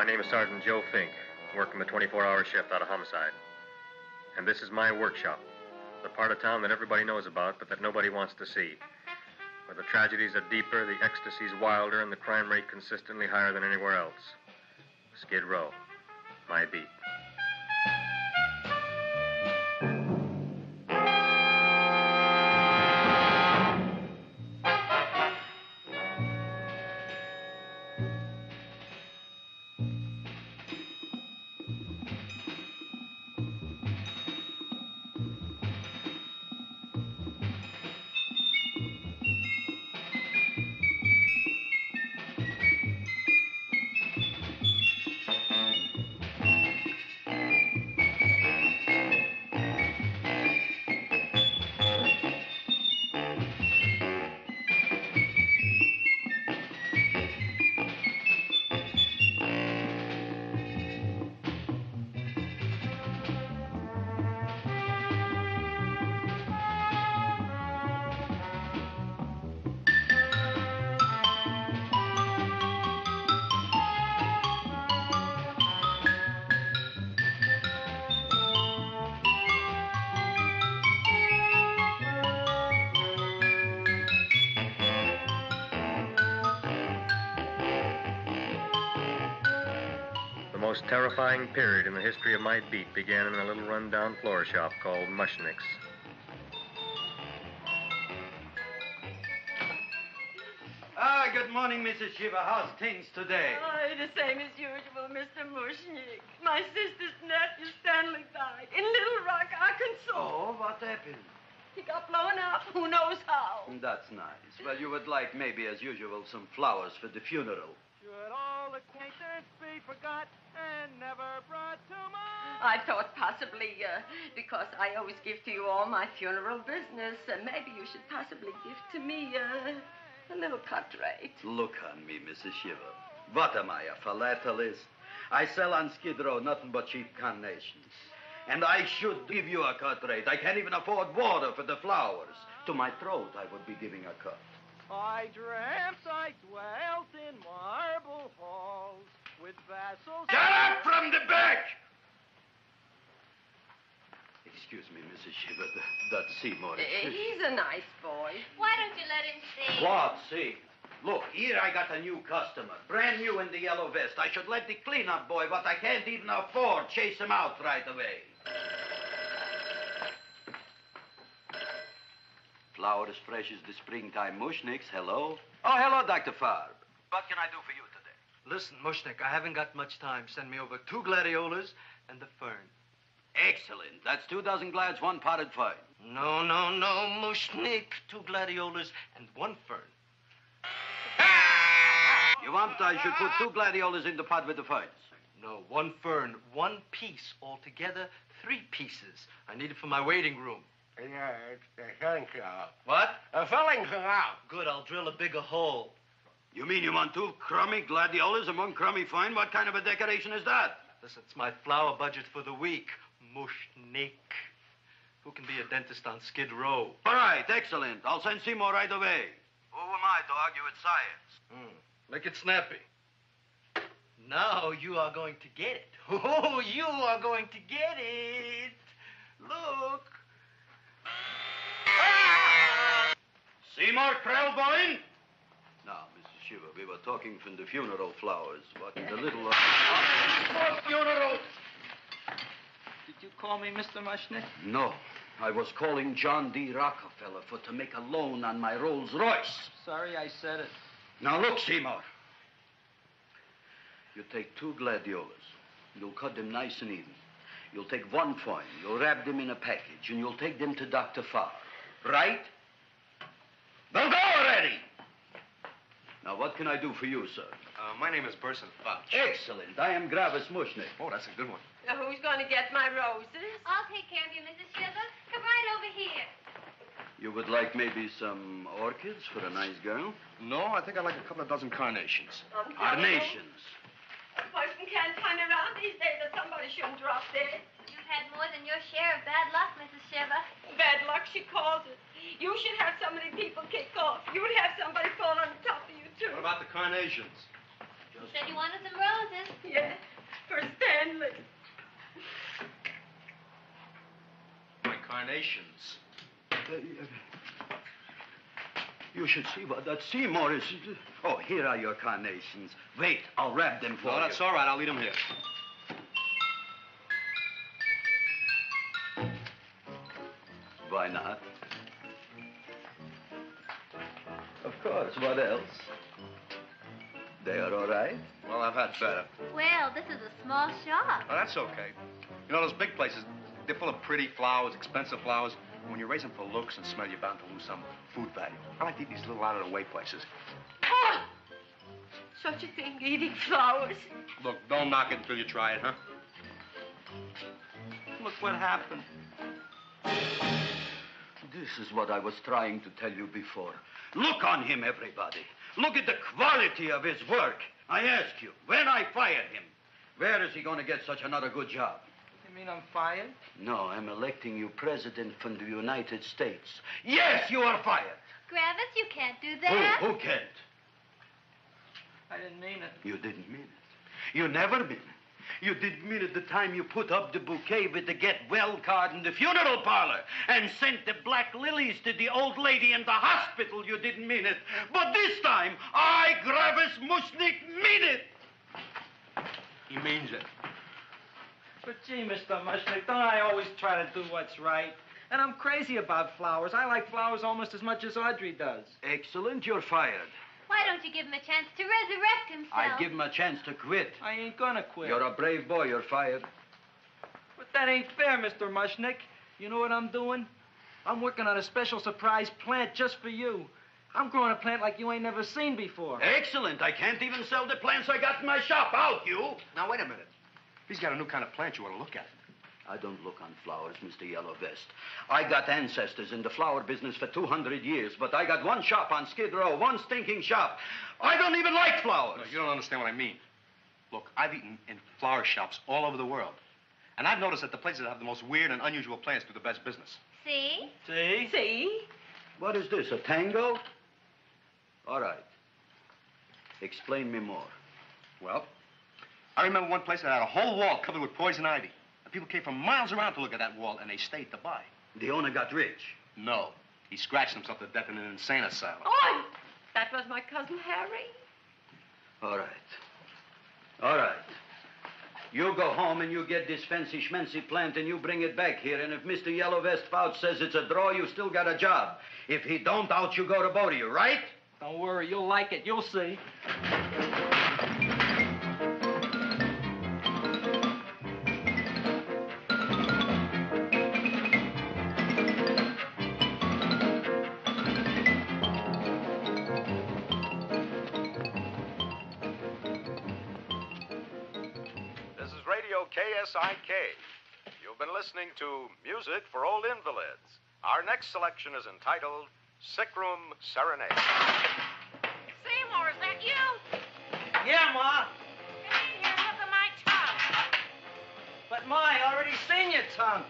My name is Sergeant Joe Fink, working the 24 hour shift out of homicide. And this is my workshop, the part of town that everybody knows about, but that nobody wants to see. Where the tragedies are deeper, the ecstasy's wilder, and the crime rate consistently higher than anywhere else. Skid Row, my beat. Terrifying period in the history of my beat began in a little rundown floor shop called Mushnick's. Ah, good morning, Mrs. Shiva. How's things today? Oh, the same as usual, Mr. Mushnick. My sister's nephew, Stanley, died in Little Rock, Arkansas. Oh, what happened? He got blown up. Who knows how? That's nice. Well, you would like, maybe as usual, some flowers for the funeral. Should all acquaintance be forgot and never brought to mind? I thought possibly, uh, because I always give to you all my funeral business, uh, maybe you should possibly give to me uh, a little cut rate. Look on me, Mrs. Shiva. What am I, a philatelist? I sell on Skid Row nothing but cheap carnations. And I should give you a cut rate. I can't even afford water for the flowers. To my throat, I would be giving a cut. I dreamt I dwelt in marble halls with vassals. Get up from the back! Excuse me, Mrs. Shiva. th- That's Seymour. Uh, he's a nice boy. Why don't you let him see? What? See? Look, here I got a new customer. Brand new in the yellow vest. I should let the cleanup boy, but I can't even afford, chase him out right away. Flower as fresh as the springtime mushnicks. Hello? Oh, hello, Dr. Farb. What can I do for you today? Listen, Mushnik, I haven't got much time. Send me over two gladiolas and the fern. Excellent. That's two dozen glads, one potted fern. No, no, no, Mushnik. Two gladiolas and one fern. You want I should put two gladiolas in the pot with the ferns? No, one fern, one piece altogether, three pieces. I need it for my waiting room. Yeah, it's the filling canal. What? A filling canal. Good, I'll drill a bigger hole. You mean you want two crummy gladiolas among crummy fine? What kind of a decoration is that? Listen, it's my flower budget for the week. Mushnik. Who can be a dentist on Skid Row? All right, excellent. I'll send Seymour right away. Who am I to argue with science? Hmm. Make it snappy. Now you are going to get it. Oh, you are going to get it. Look. Seymour Krelboyne? Now, Mrs. Shiva, we were talking from the funeral flowers. What in the little... For funeral. Did you call me Mr. Mushnick? No, I was calling John D. Rockefeller for to make a loan on my Rolls Royce. Sorry I said it. Now look, Seymour. You take two gladiolas. You'll cut them nice and even. You'll take one fine. You'll wrap them in a package, and you'll take them to Dr. Farb. Right? Well, go already! Now, what can I do for you, sir? Uh, my name is Burson Fouch. Excellent. I am Gravis Mushnick. Oh, that's a good one. Now, who's going to get my roses? I'll take care of you, Mrs. Shiva. Come right over here. You would like maybe some orchids for a nice girl? No, I think I'd like a couple of dozen carnations. I'm Carnations. A person can't turn around these days that somebody shouldn't drop dead. You've had more than your share of bad luck, Mrs. Shiva. Bad luck, she calls it. You should have so many people kick off. You would have somebody fall on top of you, too. What about the carnations? Said you wanted some roses. Yes, for Stanley. My carnations. Uh, You should see what that Seymour is. Oh, here are your carnations. Wait, I'll wrap them for No, you. that's all right. I'll leave them here. Why not? Of course. What else? They are all right. Well, I've had better. Well, this is a small shop. Oh, that's okay. You know, those big places, they're full of pretty flowers, expensive flowers. When you raise them for looks and smell, you're bound to lose some food value. I like to eat these little out-of-the-way places. Such a thing, eating flowers. Look, don't knock it until you try it, huh? Look what happened. This is what I was trying to tell you before. Look on him, everybody. Look at the quality of his work. I ask you, when I fired him, where is he going to get such another good job? You mean I'm fired? No, I'm electing you president from the United States. Yes, you are fired. Gravis, you can't do that. Who, who can't? I didn't mean it. You didn't mean it. You never mean it. You didn't mean it the time you put up the bouquet with the get well card in the funeral parlor and sent the black lilies to the old lady in the hospital. You didn't mean it. But this time, I, Gravis Mushnik, mean it. He means it. But gee, Mr. Mushnick, don't I always try to do what's right? And I'm crazy about flowers. I like flowers almost as much as Audrey does. Excellent, you're fired. Why don't you give him a chance to resurrect himself? I give him a chance to quit. I ain't gonna quit. You're a brave boy, you're fired. But that ain't fair, Mr. Mushnick. You know what I'm doing? I'm working on a special surprise plant just for you. I'm growing a plant like you ain't never seen before. Excellent. I can't even sell the plants I got in my shop. Out, you. Now, wait a minute. He's got a new kind of plant you ought to look at. I don't look on flowers, Mr. Yellow Vest. I got ancestors in the flower business for 200 years, but I got one shop on Skid Row, one stinking shop. I don't even like flowers. No, you don't understand what I mean. Look, I've eaten in flower shops all over the world. And I've noticed that the places that have the most weird and unusual plants do the best business. See? See? See? What is this, a tango? All right. Explain me more. Well, I remember one place that had a whole wall covered with poison ivy. And people came from miles around to look at that wall, and they stayed to buy. The owner got rich. No. He scratched himself to death in an insane asylum. Oh, that was my cousin Harry. All right. All right. You go home and you get this fancy schmancy plant and you bring it back here. And if Mr. Yellow Vest Fouch says it's a draw, you still got a job. If he don't, out you go to both of you, right? Don't worry, you'll like it. You'll see. Music for Old Invalids. Our next selection is entitled Sick Room Serenade. Seymour, is that you? Yeah, Ma. Come in here, look at my tongue. But Ma, I already seen your tongue.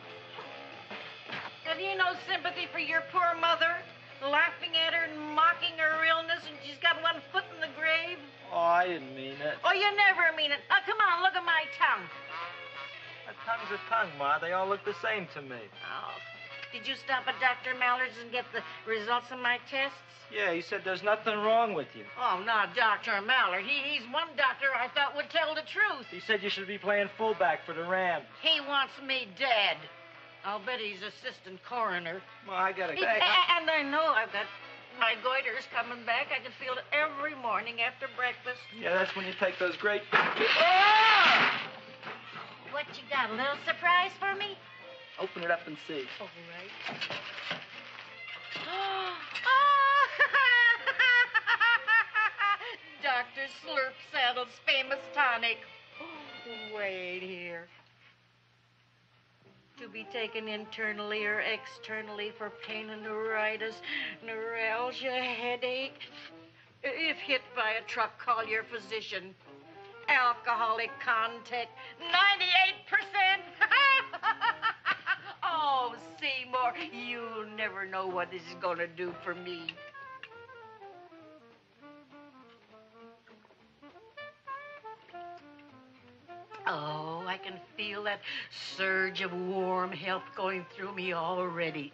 Have you no sympathy for your poor mother? Laughing at her and mocking her illness, and she's got one foot in the grave? Oh, I didn't mean it. Oh, you never mean it. Now, come on, look at my tongue. Tongue's a tongue, Ma. They all look the same to me. Oh, did you stop at Dr. Mallard's and get the results of my tests? Yeah, he said there's nothing wrong with you. Oh, not Dr. Mallard. He, he's one doctor I thought would tell the truth. He said you should be playing fullback for the Rams. He wants me dead. I'll bet he's assistant coroner. Ma, I gotta go. and I know I've got my goiters coming back. I can feel it every morning after breakfast. Yeah, that's when you take those great. What you got? A little surprise for me? Open it up and see. All right. Dr. Slurp Saddle's famous tonic. Wait here. To be taken internally or externally for pain and neuritis, neuralgia, headache. If hit by a truck, call your physician. Alcoholic content. 98%. oh, Seymour, you'll never know what this is going to do for me. Oh, I can feel that surge of warm health going through me already.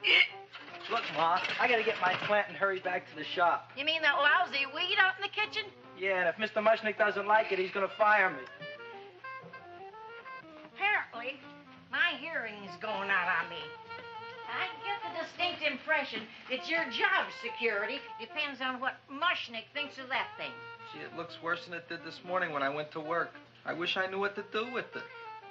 Look, Ma, I gotta get my plant and hurry back to the shop. You mean that lousy weed out in the kitchen? Yeah, and if Mr. Mushnick doesn't like it, he's gonna fire me. Apparently, my hearing's going out on me. I get the distinct impression that your job security depends on what Mushnick thinks of that thing. Gee, it looks worse than it did this morning when I went to work. I wish I knew what to do with it.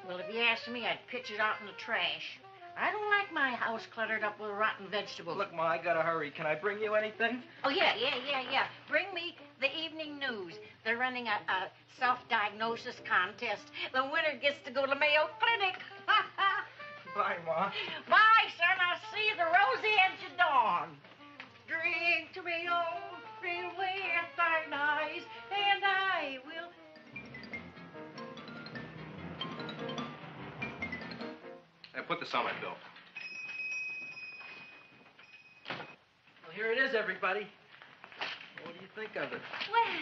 Well, if you asked me, I'd pitch it out in the trash. I don't like my house cluttered up with rotten vegetables. Look, Ma, I gotta hurry. Can I bring you anything? Oh, yeah, yeah, yeah, yeah. Bring me the evening news. They're running a, a self-diagnosis contest. The winner gets to go to Mayo Clinic. Bye, Ma. Bye, son. I'll see you the rosy edge of dawn. Drink to me, this on my bill. Well, here it is, everybody. What do you think of it? Well,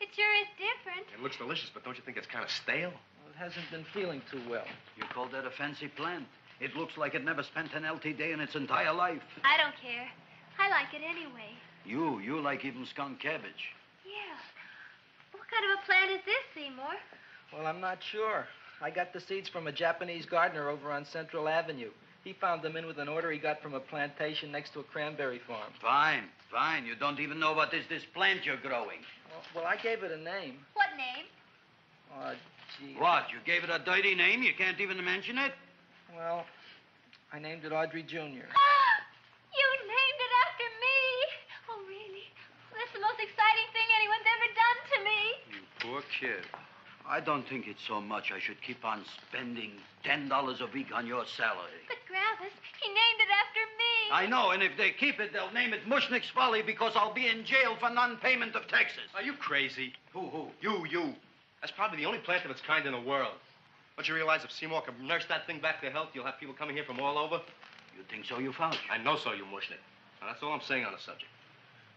it sure is different. It looks delicious, but don't you think it's kind of stale? Well, it hasn't been feeling too well. You call that a fancy plant? It looks like it never spent an LT day in its entire life. I don't care. I like it anyway. You, you like even skunk cabbage. Yeah. What kind of a plant is this, Seymour? Well, I'm not sure. I got the seeds from a Japanese gardener over on Central Avenue. He found them in with an order he got from a plantation next to a cranberry farm. Fine, fine. You don't even know what is this plant you're growing. Well, well I gave it a name. What name? Oh, gee. What? You gave it a dirty name? You can't even mention it? Well, I named it Audrey Jr. you named it after me. Oh, really? That's the most exciting thing anyone's ever done to me. You poor kid. I don't think it's so much I should keep on spending $10 a week on your salary. But, Gravis, he named it after me. I know, and if they keep it, they'll name it Mushnick's Folly because I'll be in jail for non-payment of taxes. Are you crazy? Who, who? You, you. That's probably the only plant of its kind in the world. Don't you realize if Seymour can nurse that thing back to health, you'll have people coming here from all over? You think so, you found? I know so, you mushnick. Now, that's all I'm saying on the subject.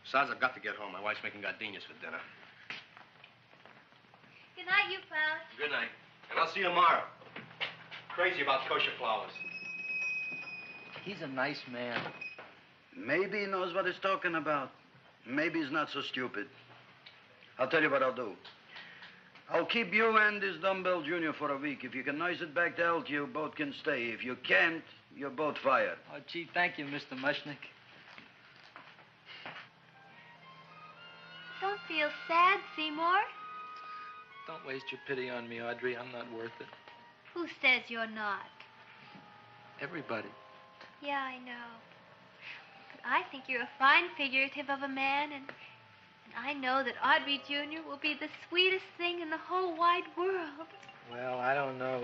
Besides, I've got to get home. My wife's making gardenias for dinner. Good night, you pal. Good night. And I'll see you tomorrow. Crazy about kosher flowers. He's a nice man. Maybe he knows what he's talking about. Maybe he's not so stupid. I'll tell you what I'll do. I'll keep you and this dumbbell junior for a week. If you can nurse it back to health, you both can stay. If you can't, you're both fired. Oh, gee, thank you, Mr. Mushnick. Don't feel sad, Seymour. Don't waste your pity on me, Audrey. I'm not worth it. Who says you're not? Everybody. Yeah, I know. But I think you're a fine figurative of a man, and, and I know that Audrey Jr. will be the sweetest thing in the whole wide world. Well, I don't know.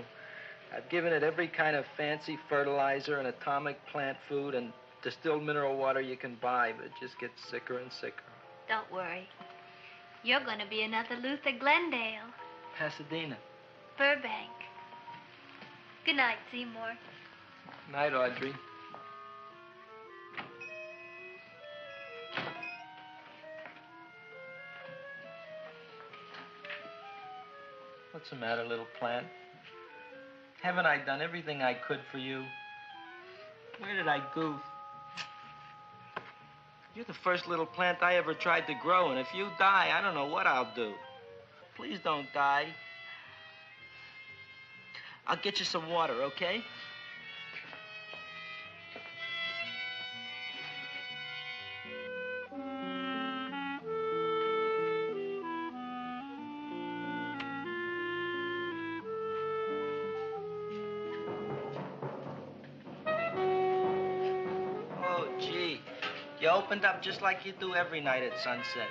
I've given it every kind of fancy fertilizer and atomic plant food and distilled mineral water you can buy, but it just gets sicker and sicker. Don't worry. You're going to be another Luther Glendale, Pasadena. Burbank. Good night, Seymour. Night, Audrey. What's the matter, little plant? Haven't I done everything I could for you? Where did I goof? You're the first little plant I ever tried to grow, and if you die, I don't know what I'll do. Please don't die. I'll get you some water, okay? Opened up just like you do every night at sunset.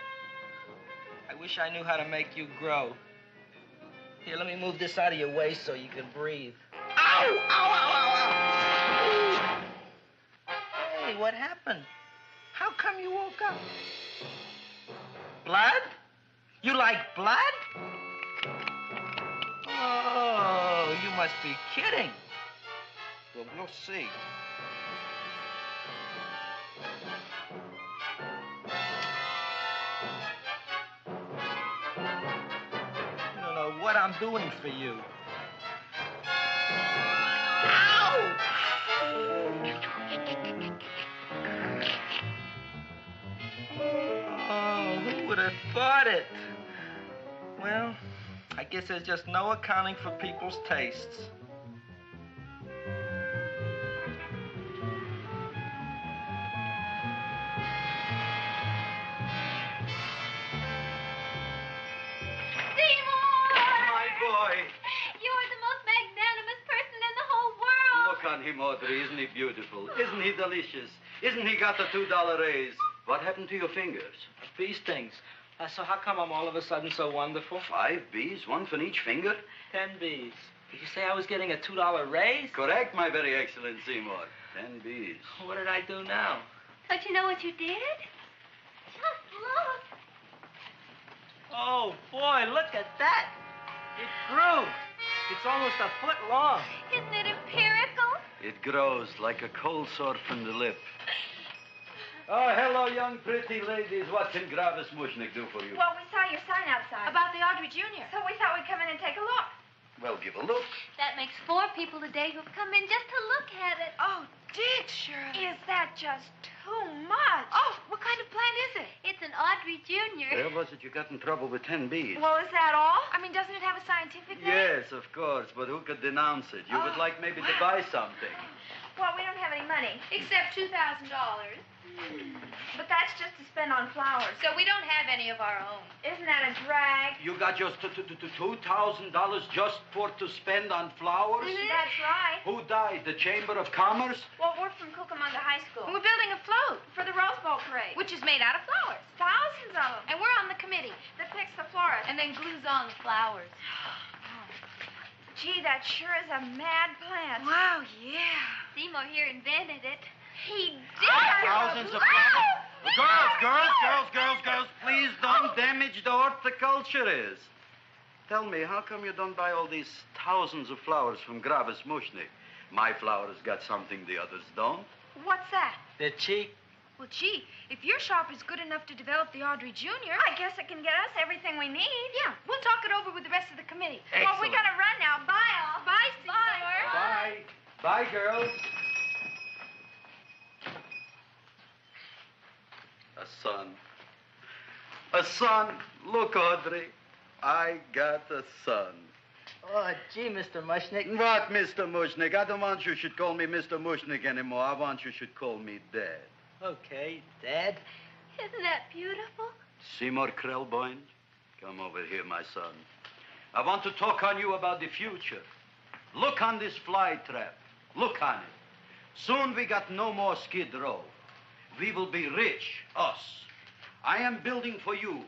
I wish I knew how to make you grow. Here, let me move this out of your way so you can breathe. Ow! Ow, ow, ow, ow! Hey, what happened? How come you woke up? Blood? You like blood? Oh, you must be kidding. Well, we'll see. I'm doing for you. Oh, who would have thought it? Well, I guess there's just no accounting for people's tastes. On him, Audrey. Isn't he beautiful? Isn't he delicious? Isn't he got the $2 raise? What happened to your fingers? Bee stings. Uh, so how come I'm all of a sudden so wonderful? Five bees, one for each finger? Ten bees. Did you say I was getting a two dollar raise? Correct, my very excellent Seymour. Ten bees. What did I do now? Don't you know what you did? Just look. Oh boy, look at that! It grew. It's almost a foot long. Isn't it empirical? It grows like a cold sore from the lip. Oh, hello, young pretty ladies. What can Gravis Mushnik do for you? Well, we saw your sign outside. About the Audrey Jr. So we thought we'd come in and take a look. Well, give a look. That makes four people today who've come in just to look at it. Oh, did Shirley? Is that just too much? Oh, what kind of plant is it? It's an Audrey Jr. Where was it you got in trouble with ten bees? Well, is that all? I mean, doesn't it have a scientific name? Yes, of course, but who could denounce it? You would Oh, like maybe to buy something. Well, we don't have any money. Except $2,000. But that's just to spend on flowers. So we don't have any of our own. Isn't that a drag? You got just t- t- t- two thousand dollars just for to spend on flowers? Mm-hmm. That's right. Who died? The Chamber of Commerce? Well, we're from Cucamonga High School. We're building a float, For the Rose Bowl parade. which is made out of flowers. Thousands of them. And we're on the committee That picks the florist. and then glues on the flowers. Gee, that sure is a mad plant. Wow, yeah. Seymour here invented it. He did. Thousands of flowers. Girls, girls, girls, girls, girls, please don't damage the horticulturist. Tell me, how come you don't buy all these thousands of flowers from Gravis Mushnik? My flowers got something the others don't. What's that? They're cheap. Well, gee, if your shop is good enough to develop the Audrey Jr., I guess it can get us everything we need. Yeah, we'll talk it over with the rest of the committee. Excellent. Well, we Excellent. gotta run now. Bye, all. Bye, Seymour. Bye. Bye, girls. A son. A son. Look, Audrey. I got a son. Oh, gee, Mr. Mushnick. What, Mr. Mushnik? I don't want you should call me Mr. Mushnik anymore. I want you should call me Dad. Okay, Dad. Isn't that beautiful? Seymour Krelboyne, come over here, my son. I want to talk on you about the future. Look on this fly trap. Look on it. Soon we got no more skid row. We will be rich, us. I am building for you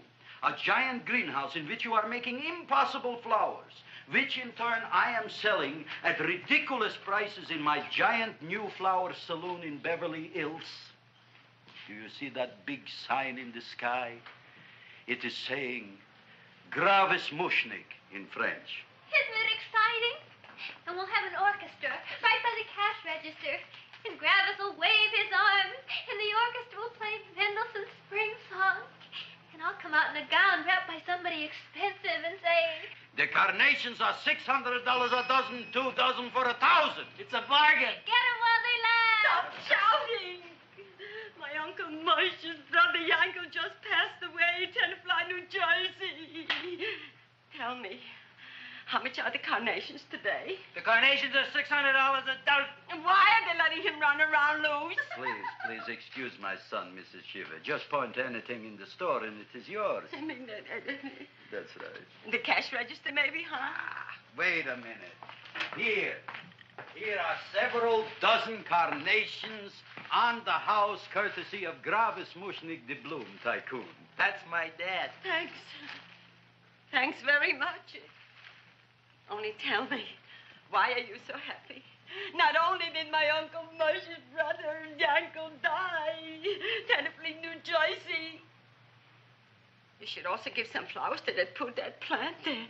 a giant greenhouse in which you are making impossible flowers, which in turn I am selling at ridiculous prices in my giant new flower saloon in Beverly Hills. Do you see that big sign in the sky? It is saying Gravis Mushnik in French. And we'll have an orchestra right by the cash register. And Gravis will wave his arms, and the orchestra will play Mendelssohn's Spring Song. And I'll come out in a gown wrapped by somebody expensive and say, The carnations are $600 a dozen, two dozen for a thousand. It's a bargain. Get 'em while they last. Stop shouting! My Uncle Mush's brother Yankel just passed away, Tenafly, New Jersey. Tell me, how much are the carnations today? The carnations are $600 a dozen. And why are they letting him run around loose? Please, please excuse my son, Mrs. Shiva. Just point to anything in the store and it is yours. I mean, uh, uh, That's right. the cash register, maybe, huh? Wait a minute. Here. Here are several dozen carnations on the house courtesy of Gravis Mushnik the Bloom Tycoon. That's my dad. Thanks. Thanks very much. Only tell me, why are you so happy? Not only did my Uncle Mush's brother Yankel die, Tenafly, New Jersey. You should also give some flowers to that poor dead plant there.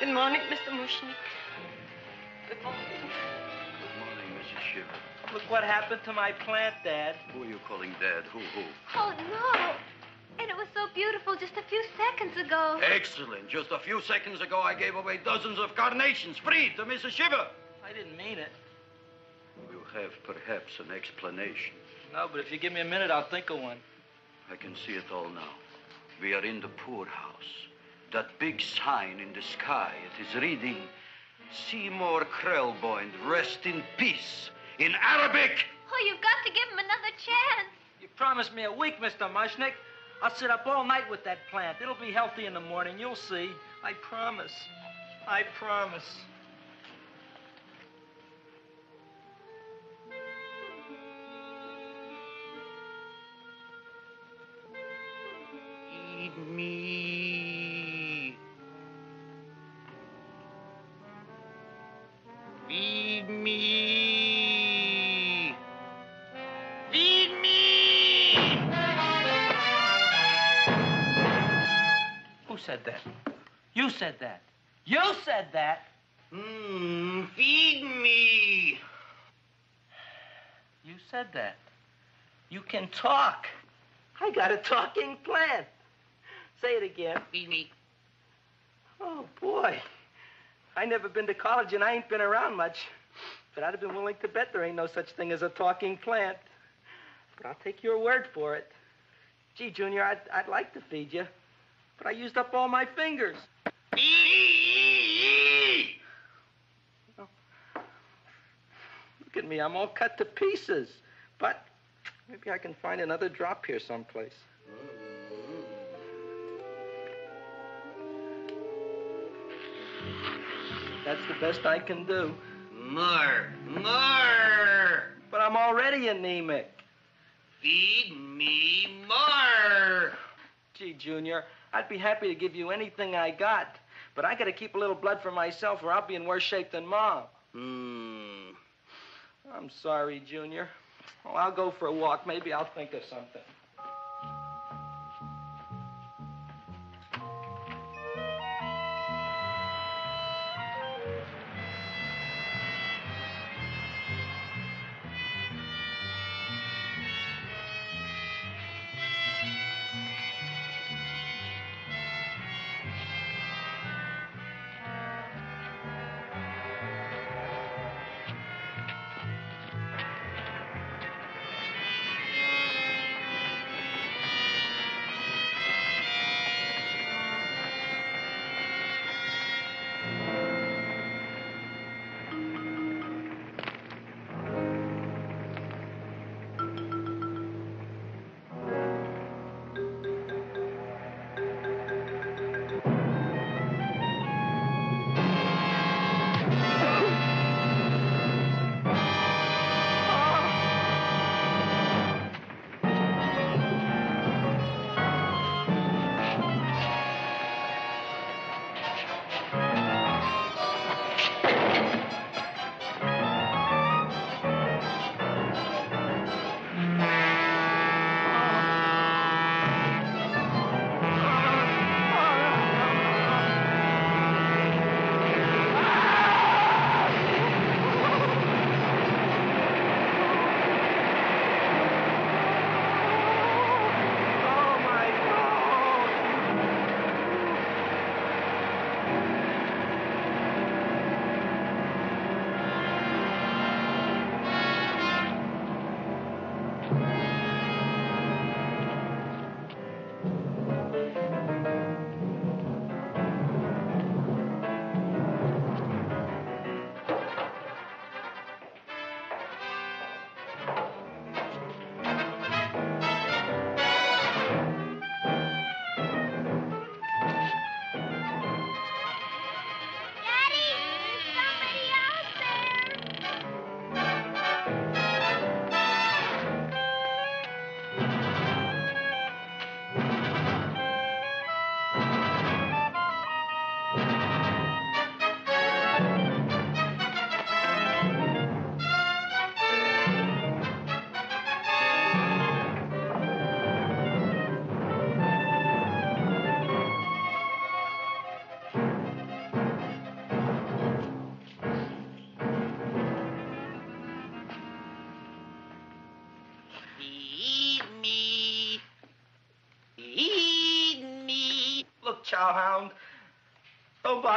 Good morning, Mr. Mushnik. Good morning. Good morning, Mrs. Shiva. Look what happened to my plant, Dad. Who are you calling Dad? Who, who? Oh, no. And it was so beautiful just a few seconds ago. Excellent. Just a few seconds ago, I gave away dozens of carnations free to Mrs. Shiva. I didn't mean it. You have perhaps an explanation. No, but if you give me a minute, I'll think of one. I can see it all now. We are in the poorhouse. That big sign in the sky, it is reading, Seymour Krelboyne, rest in peace, in Arabic. Oh, you've got to give him another chance. You promised me a week, Mr. Mushnick. I'll sit up all night with that plant. It'll be healthy in the morning. You'll see. I promise. I promise. Feed me. That? You said that. You said that. Mmm, feed me. You said that. You can talk. I got a talking plant. Say it again. Feed me. Oh, boy. I never been to college and I ain't been around much. But I'd have been willing to bet there ain't no such thing as a talking plant. But I'll take your word for it. Gee, Junior, I'd, I'd like to feed you. But I used up all my fingers. Look at me. I'm all cut to pieces. But maybe I can find another drop here someplace. That's the best I can do. More. More. But I'm already anemic. Feed me more. Gee, Junior, I'd be happy to give you anything I got. But I gotta keep a little blood for myself or I'll be in worse shape than Mom. Hmm. I'm sorry, Junior. Well, I'll go for a walk. Maybe I'll think of something.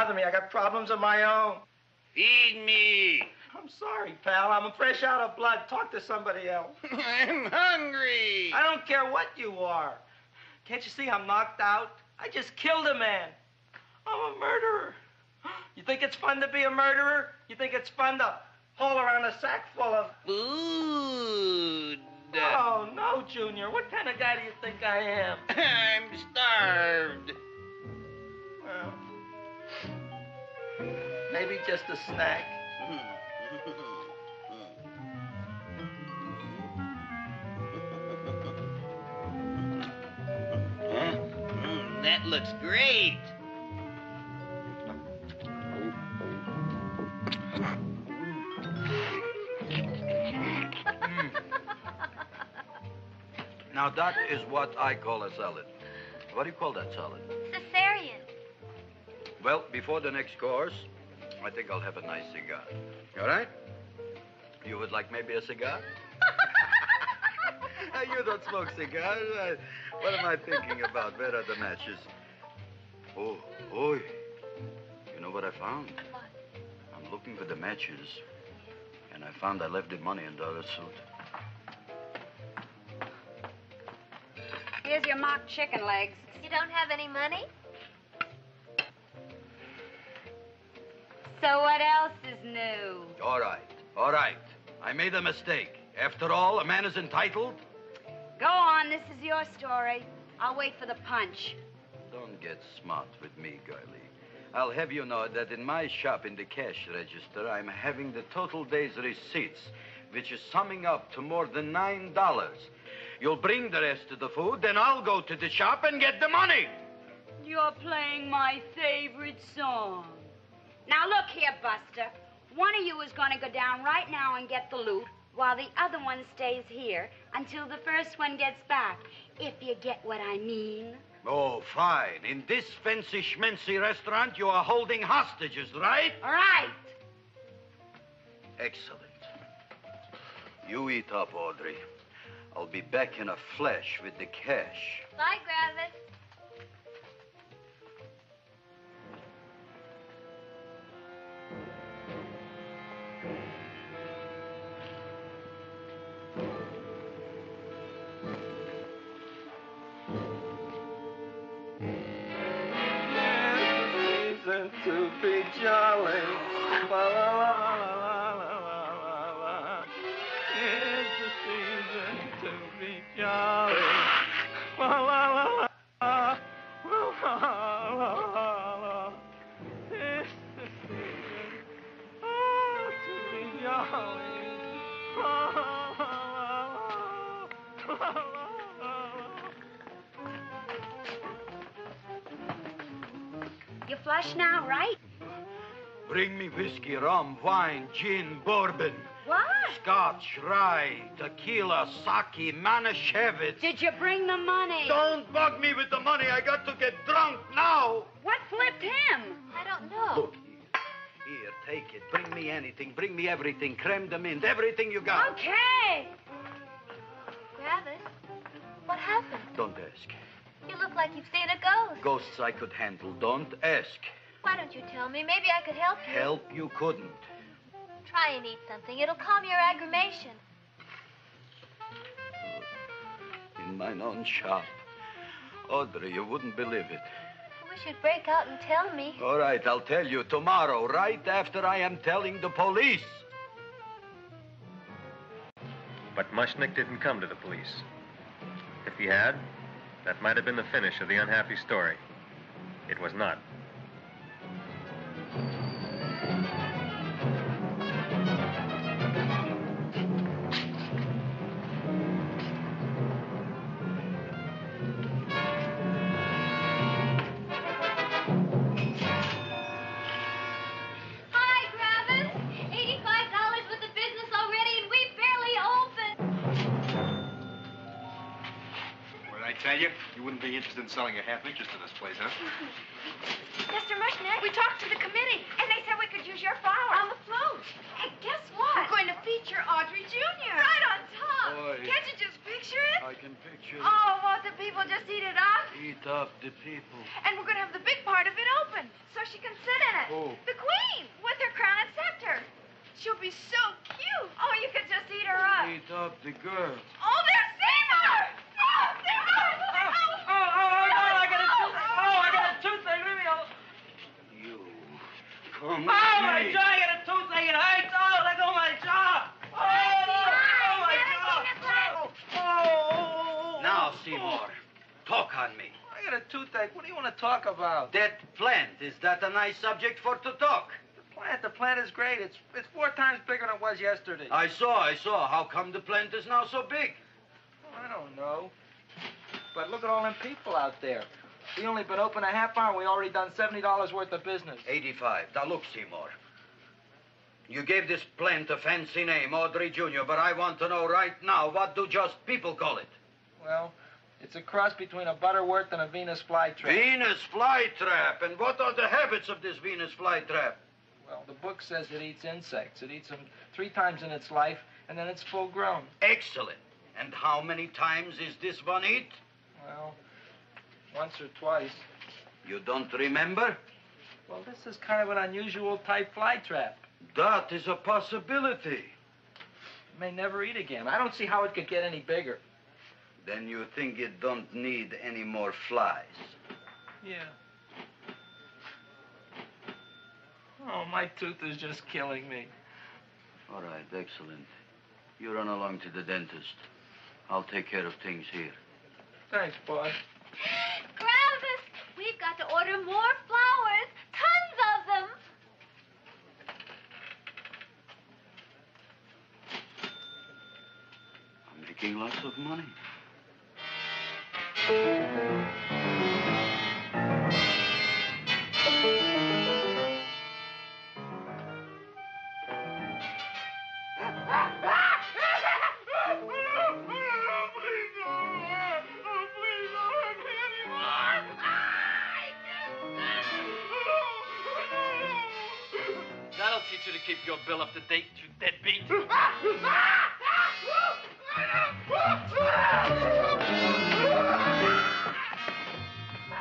Bother me. I got problems of my own. Feed me. I'm sorry, pal. I'm fresh out of blood. Talk to somebody else. I'm hungry. I don't care what you are. Can't you see I'm knocked out? I just killed a man. I'm a murderer. You think it's fun to be a murderer? You think it's fun to haul around a sack full of food? Oh, no, Junior. What kind of guy do you think I am? I'm starved. Maybe just a snack. Huh? Mm, that looks great. Now, that is what I call a salad. What do you call that salad? Caesarean. Well, before the next course, I think I'll have a nice cigar. All right? You would like maybe a cigar? You don't smoke cigars. What am I thinking about? Where are the matches? Oh, oi. You know what I found? I'm looking for the matches, and I found I left the money in the other suit. Here's your mock chicken legs. You don't have any money? So what else is new? All right, all right. I made a mistake. After all, a man is entitled. Go on, this is your story. I'll wait for the punch. Don't get smart with me, girlie. I'll have you know that in my shop in the cash register, I'm having the total day's receipts, which is summing up to more than nine dollars. You'll bring the rest of the food, then I'll go to the shop and get the money. You're playing my favorite song. Now look here, Buster. One of you is going to go down right now and get the loot, while the other one stays here until the first one gets back. If you get what I mean. Oh, fine. In this fancy schmancy restaurant, you are holding hostages, right? All right. Excellent. You eat up, Audrey. I'll be back in a flash with the cash. Bye, Gravis. To be jolly. La la la flush now, right? Bring me whiskey, rum, wine, gin, bourbon, What? scotch, rye, tequila, sake, manischewitz. Did you bring the money? Don't bug me with the money. I got to get drunk now. What flipped him? I don't know. Look, here, take it. Bring me anything. Bring me everything. Creme de mint. Everything you got. Okay. Gravis, what happened? Don't ask. You look like you've seen a ghost. Ghosts I could handle. Don't ask. Why don't you tell me? Maybe I could help you. Help you couldn't. Try and eat something. It'll calm your aggravation. In mine own shop. Audrey, you wouldn't believe it. I wish you'd break out and tell me. All right, I'll tell you tomorrow, right after I am telling the police. But Mushnick didn't come to the police. If he had, that might have been the finish of the unhappy story. It was not. Yesterday. I saw, I saw. How come the plant is now so big? I don't know. But look at all them people out there. We only been open a half hour. and We already done seventy dollars worth of business. 85. Now, look, Seymour. You gave this plant a fancy name, Audrey Jr., but I want to know right now, what do just people call it? Well, it's a cross between a butterwort and a Venus flytrap. Venus flytrap. And what are the habits of this Venus flytrap? Well, the book says it eats insects. It eats them three times in its life, and then it's full grown. Excellent. And how many times is this one eat? Well, once or twice. You don't remember? Well, this is kind of an unusual type flytrap. That is a possibility. It may never eat again. I don't see how it could get any bigger. Then you think it don't need any more flies? Yeah. Oh, my tooth is just killing me. All right, excellent. You run along to the dentist. I'll take care of things here. Thanks, boy. Gravis, we've got to order more flowers. Tons of them. I'm making lots of money. You to keep your bill up to date, you deadbeat. Go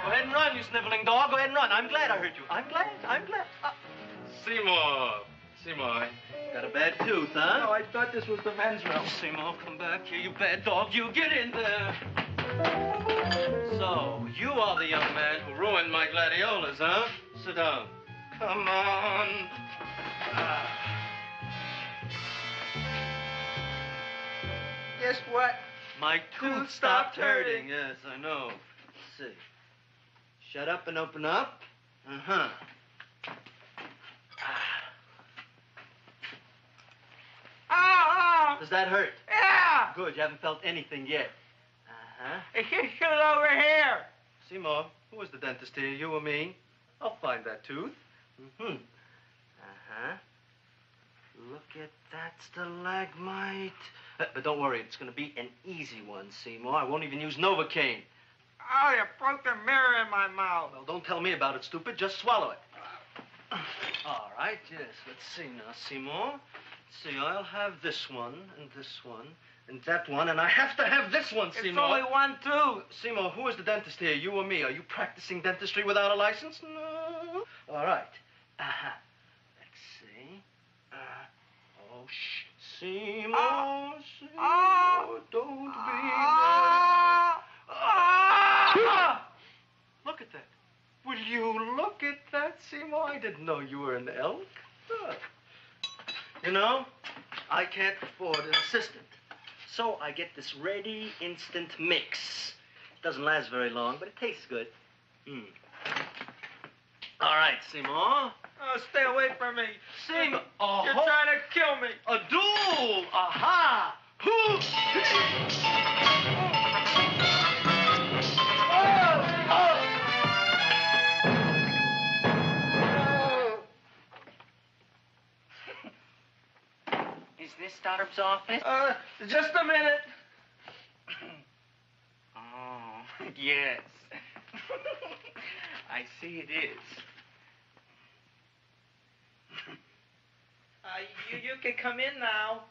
ahead and run, you sniveling dog. Go ahead and run. I'm glad I hurt you. I'm glad. I'm glad. Uh, Seymour. Seymour, got a bad tooth, huh? No, I thought this was the men's room. Seymour, come back here, you bad dog. You get in there. So, you are the young man who ruined my gladiolas, huh? Sit down. Come on. Guess what? My tooth stopped hurting. Yes, I know. Let's see. Shut up and open up. Uh huh. Oh, oh. Does that hurt? Yeah. Good. You haven't felt anything yet. Uh huh. It's just shoot over here. Seymour, who was the dentist here? You or me? I'll find that tooth. Mm-hmm. Uh-huh. Look at that stalagmite. Uh, but don't worry, it's going to be an easy one, Seymour. I won't even use Novocaine. Oh, you broke the mirror in my mouth. Well, don't tell me about it, stupid. Just swallow it. All right, yes. Let's see now, Seymour. Let's see, I'll have this one, and this one, and that one, and I have to have this one, It's Seymour. only one tooth. Seymour, who is the dentist here, you or me? Are you practicing dentistry without a license? No. All right. Uh-huh. Let's see. Uh, oh, shh. Seymour, Seymour, don't be Ah. Ah! Look at that. Will you look at that, Seymour? I didn't know you were an elk. You know, I can't afford an assistant. So I get this ready instant mix. It doesn't last very long, but it tastes good. Mm. All right, Seymour. Oh, stay away from me. Seymour. Oh, You're trying to kill me. A duel. Aha. Who? Is this Stoddard's office? Uh, just a minute. oh, yes. I see it is. Uh, you, you can come in now.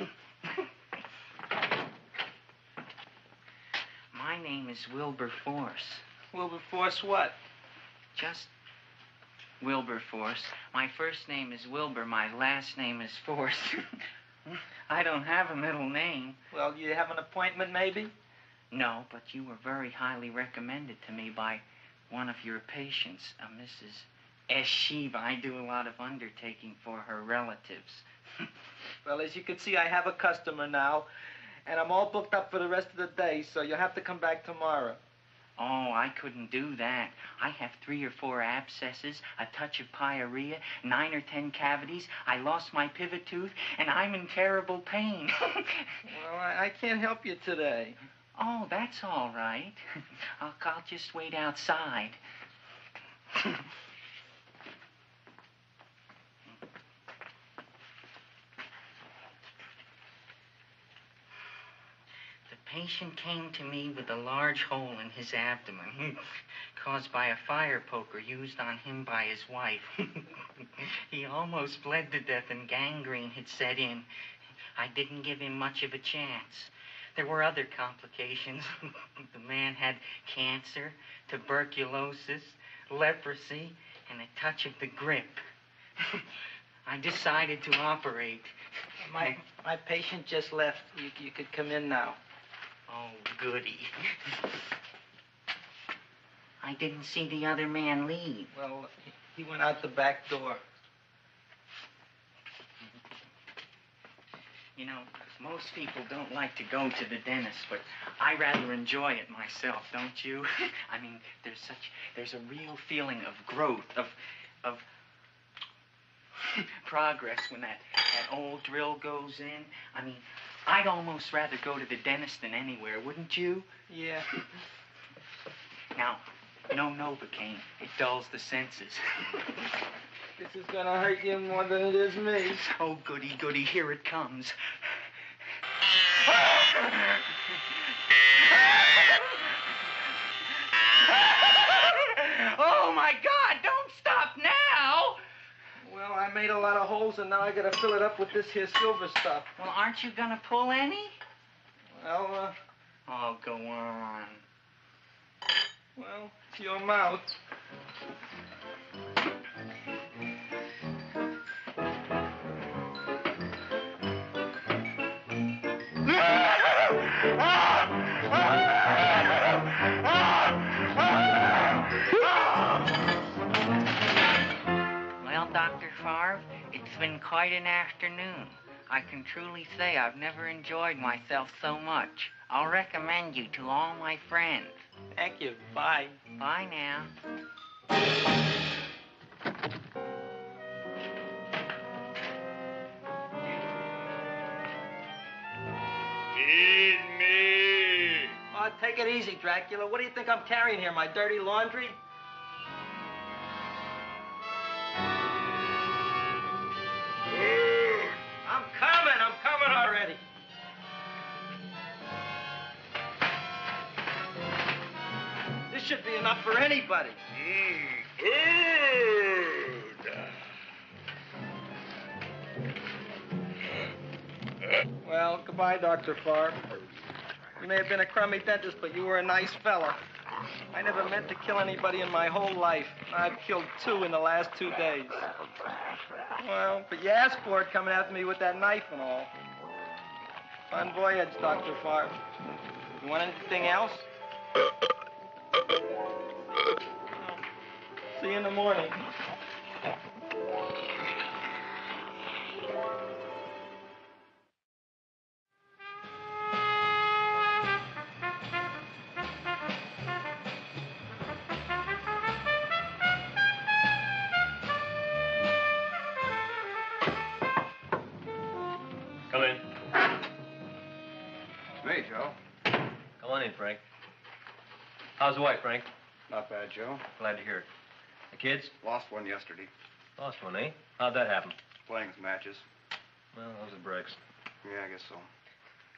My name is Wilberforce. Wilberforce what? Just Wilberforce. My first name is Wilbur. My last name is Force. I don't have a middle name. Well, you have an appointment, maybe? No, but you were very highly recommended to me by one of your patients, a Mrs. S. Shiva. I do a lot of undertaking for her relatives. Well, as you can see, I have a customer now, and I'm all booked up for the rest of the day, so you'll have to come back tomorrow. Oh, I couldn't do that. I have three or four abscesses, a touch of pyorrhea, nine or ten cavities. I lost my pivot tooth, and I'm in terrible pain. Well, I, I can't help you today. oh, that's all right. I'll, I'll just wait outside. The patient came to me with a large hole in his abdomen, hmm, caused by a fire poker used on him by his wife. he almost bled to death and gangrene had set in. I didn't give him much of a chance. There were other complications. the man had cancer, tuberculosis, leprosy, and a touch of the grip. I decided to operate. My my patient just left. You, you could come in now. Oh, goody. I didn't see the other man leave. Well, he went out the back door. You know, most people don't like to go to the dentist, but I rather enjoy it myself, don't you? I mean, there's such there's a real feeling of growth, of of progress when that that old drill goes in. I mean, I'd almost rather go to the dentist than anywhere, wouldn't you? Yeah. Now, no Novocaine. It dulls the senses. This is gonna hurt you more than it is me. Oh, goody, goody, here it comes. oh, my God, I made a lot of holes, and now I gotta fill it up with this here silver stuff. Well, aren't you gonna pull any? Well, uh, Oh, go on. well, it's your mouth. Dr. Farb, it's been quite an afternoon. I can truly say I've never enjoyed myself so much. I'll recommend you to all my friends. Thank you. Bye. Bye now. Feed me. Oh, take it easy, Dracula. What do you think I'm carrying here? My dirty laundry? Should be enough for anybody. Well, goodbye, Dr. Farb. You may have been a crummy dentist, but you were a nice fella. I never meant to kill anybody in my whole life. I've killed two in the last two days. Well, but you asked for it coming after me with that knife and all. Fun voyage, Dr. Farb. You want anything else? See you in the morning. Joe. Glad to hear it. The kids? Lost one yesterday. Lost one, eh? How'd that happen? Playing matches. Well, those are breaks. Yeah, I guess so.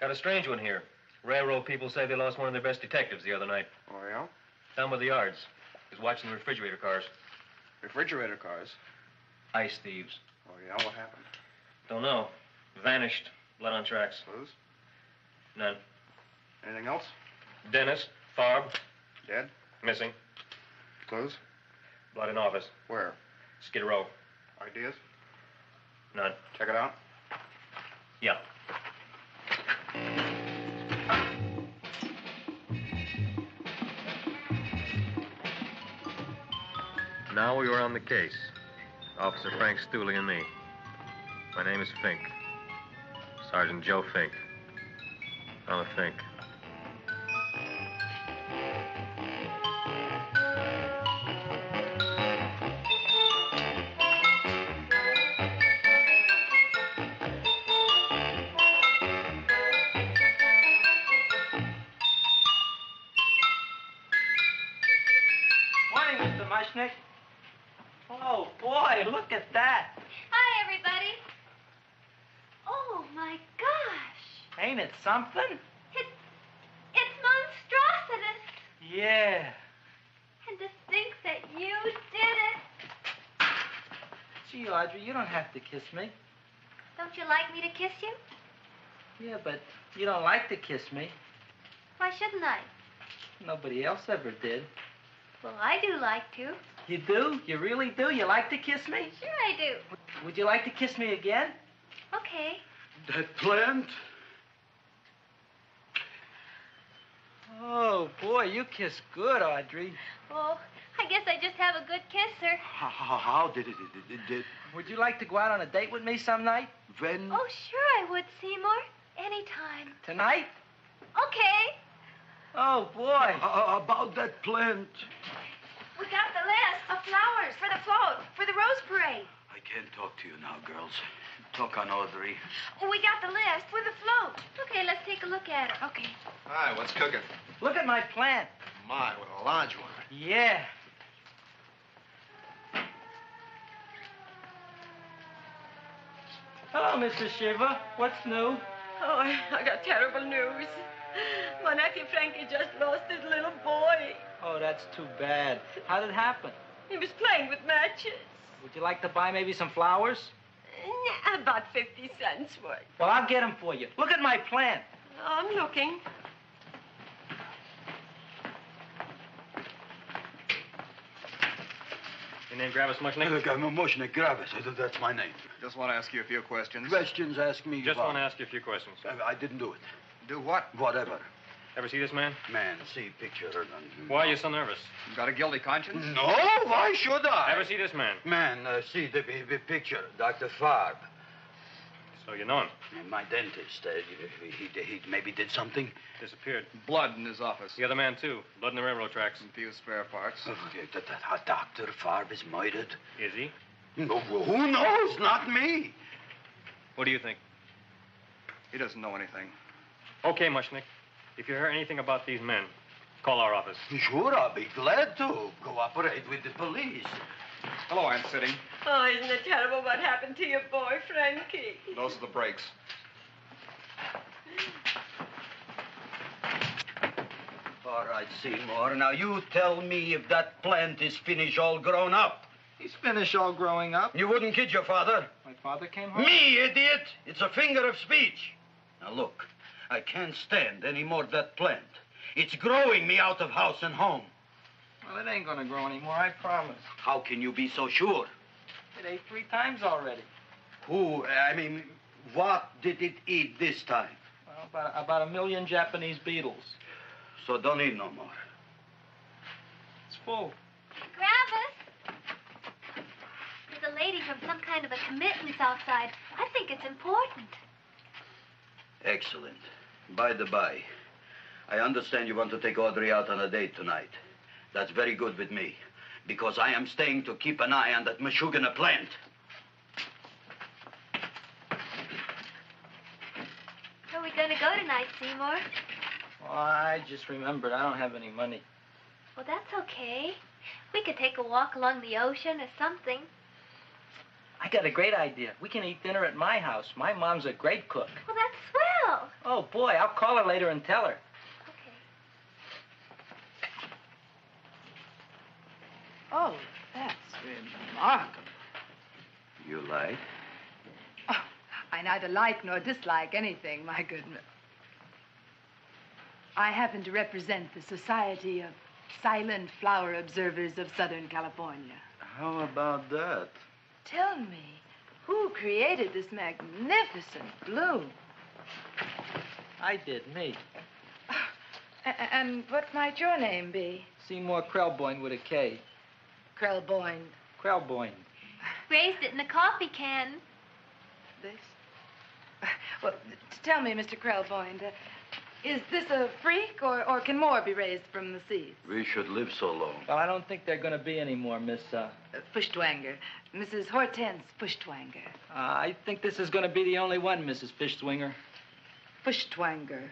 Got a strange one here. Railroad people say they lost one of their best detectives the other night. Oh, yeah? Down by the yards. He was watching the refrigerator cars. Refrigerator cars. Ice thieves. Oh, yeah? What happened? Don't know. Vanished. Blood on tracks. Clues? None. Anything else? Dennis, Farb, Dead? missing. Clues? Blood in office. Where? Skid Row. Ideas? None. Check it out. Yeah. Now we were on the case. Officer Frank Stoolie and me. My name is Fink. Sergeant Joe Fink. I'm a Fink. Something? It's monstrositous. Yeah. And to think that you did it. Gee, Audrey, you don't have to kiss me. Don't you like me to kiss you? Yeah, but you don't like to kiss me. Why shouldn't I? Nobody else ever did. Well, I do like to. You do? You really do? You like to kiss me? Sure, I do. Would you like to kiss me again? Okay. That plant? Oh, boy, you kiss good, Audrey. Oh, I guess I just have a good kisser. How, how, how did it, it, it, it? Would you like to go out on a date with me some night? When? Oh, sure I would, Seymour. Anytime. Tonight? Okay. Oh, boy. Uh, about that plant. We got the list of flowers for the float, for the rose parade. I can't talk to you now, girls. Talk on Audrey. Oh, we got the list for the float. Okay, let's take a look at it. Okay. Hi, what's cooking? Look at my plant. My, what a large one. Yeah. Hello, Mr. Shiva. What's new? Oh, I, I got terrible news. My nephew Frankie just lost his little boy. Oh, that's too bad. How did it happen? He was playing with matches. Would you like to buy maybe some flowers? Yeah, About 50 cents worth. Well, I'll get them for you. Look at my plant. I'm looking. Your name Gravis Mushnick? Look, I'm a Mushnick Gravis. That's my name. Just want to ask you a few questions. Questions, ask me. Just about- want to ask you a few questions. I, I didn't do it. Do what? Whatever. Ever see this man? Man, see picture. and- Why are you so nervous? You got a guilty conscience? No, why should I? Ever see this man? Man, uh, see the, the picture. Dr. Farb. So you know him. My dentist. Uh, he, he, he maybe did something. Disappeared. Blood in his office. The other man, too. Blood in the railroad tracks. A few spare parts. Oh, that, that, how Dr. Farb is murdered. Is he? No, who knows? Not me. What do you think? He doesn't know anything. Okay, Mushnick. If you hear anything about these men, call our office. Sure, I'll be glad to cooperate with the police. Hello, Aunt Sitting. Oh, isn't it terrible what happened to your boy, Frankie? Those are the brakes. All right, Seymour. Now you tell me if that plant is finished all grown up. He's finished all growing up. You wouldn't kid your father. My father came home. Me, idiot! It's a finger of speech. Now look, I can't stand any more of that plant. It's growing me out of house and home. Well, it ain't gonna grow anymore, I promise. How can you be so sure? It ate three times already. Who, I mean, what did it eat this time? Well, about, about a million Japanese beetles. So don't eat no more. It's full. Gravis. There's a lady from some kind of a commitment outside. I think it's important. Excellent. By the by, I understand you want to take Audrey out on a date tonight. That's very good with me, because I am staying to keep an eye on that Meshuggah plant. Where are we going to go tonight, Seymour? Well, I just remembered I don't have any money. Well, that's okay. We could take a walk along the ocean or something. I got a great idea. We can eat dinner at my house. My mom's a great cook. Well, that's swell. Oh, boy, I'll call her later and tell her. Okay. Oh, that's remarkable. You like? Oh, I neither like nor dislike anything, my goodness. I happen to represent the Society of Silent Flower Observers of Southern California. How about that? Tell me, who created this magnificent bloom? I did, me. A- and what might your name be? Seymour Krelboyne with a K. Krelboyne. Krelboyne. Raised it in a coffee can. This? Well, tell me, Mr. Krelboyne, uh, is this a freak, or, or can more be raised from the seeds? We should live so long. Well, I don't think there are going to be any more, Miss. Uh, Uh, Fuschtwanger. Mrs. Hortense Fuschtwanger. uh, I think this is going to be the only one, Mrs. Fishswinger. Fuschtwanger.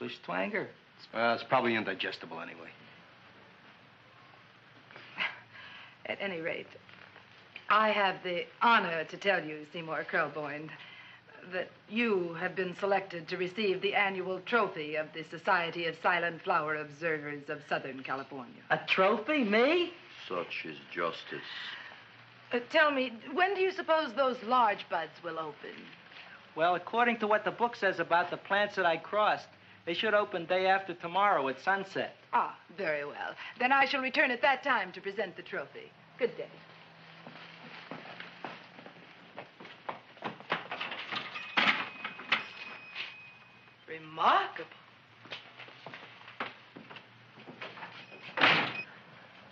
Fishswanger? Uh, it's probably indigestible anyway. At any rate, I have the honor to tell you, Seymour Krelboyne, that you have been selected to receive the annual trophy of the Society of Silent Flower Observers of Southern California. A trophy? Me? Such is justice. Uh, tell me, when do you suppose those large buds will open? Well, according to what the book says about the plants that I crossed, they should open day after tomorrow at sunset. Ah, very well. Then I shall return at that time to present the trophy. Good day. Remarkable.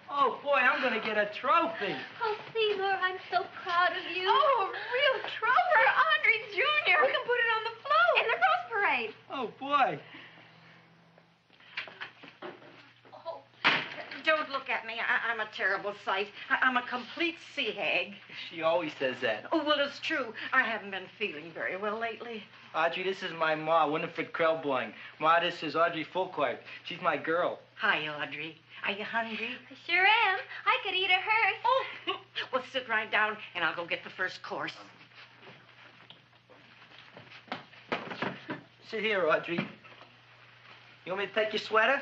Oh, boy, I'm going to get a trophy. Oh, Seymour, I'm so proud of you. Oh, a real trophy. For Audrey Jr. We can put it on the float. In the Rose Parade. Oh, boy. Don't look at me. I- I'm a terrible sight. I- I'm a complete sea hag. She always says that. Oh, well, it's true. I haven't been feeling very well lately. Audrey, this is my ma, Winifred Krelboyne. Ma, this is Audrey Fulquard. She's my girl. Hi, Audrey. Are you hungry? I sure am. I could eat a hearse. Oh, well, sit right down, and I'll go get the first course. Sit here, Audrey. You want me to take your sweater?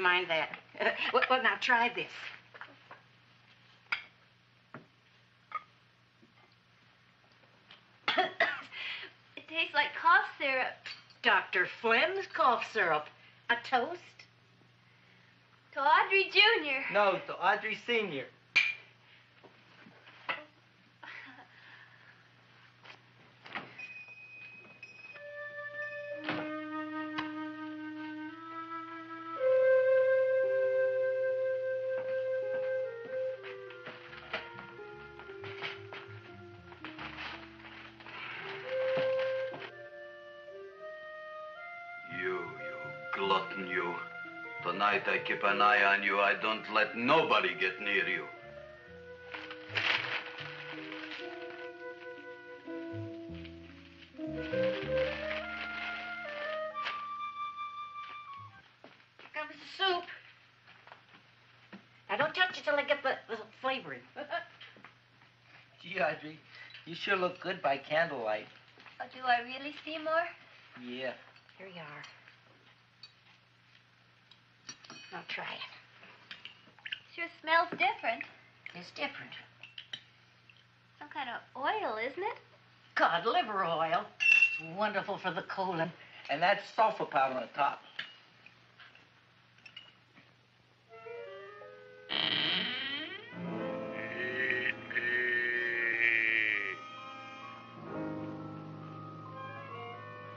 Mind that. well, well, now try this. It tastes like cough syrup. Dr. Flynn's cough syrup. A toast? To Audrey Jr. No, to Audrey Senior. Keep an eye on you. I don't let nobody get near you. Comes the soup. Now, don't touch it till I get the, the flavoring. Gee, Audrey, you sure look good by candlelight. Oh, do I really, Seymour? Yeah. Here you are. Now try it. Sure smells different. It's different. Some kind of oil, isn't it? Cod liver oil. It's wonderful for the colon. And that sulfur powder on the top.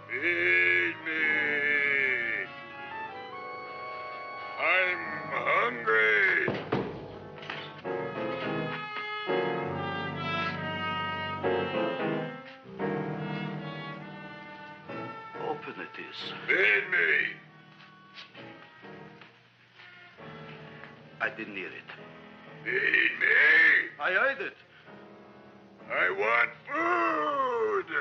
Feed didn't hear it. Feed me. I heard it. I want food.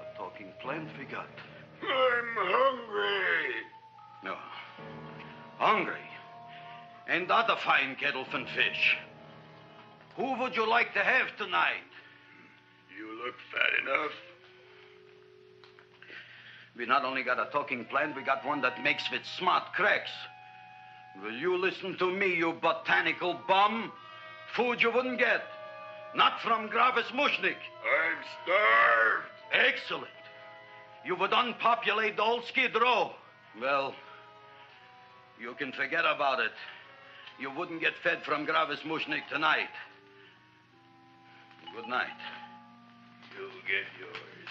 A talking plant we got. I'm hungry. No. Hungry. And other fine kettlefen fish. Who would you like to have tonight? You look fat enough. We not only got a talking plant, we got one that makes with smart cracks. Will you listen to me, you botanical bum? Food you wouldn't get. Not from Gravis Mushnick. I'm starved. Excellent. You would unpopulate the old Skid Row. Well, you can forget about it. You wouldn't get fed from Gravis Mushnick tonight. Good night. You'll get yours.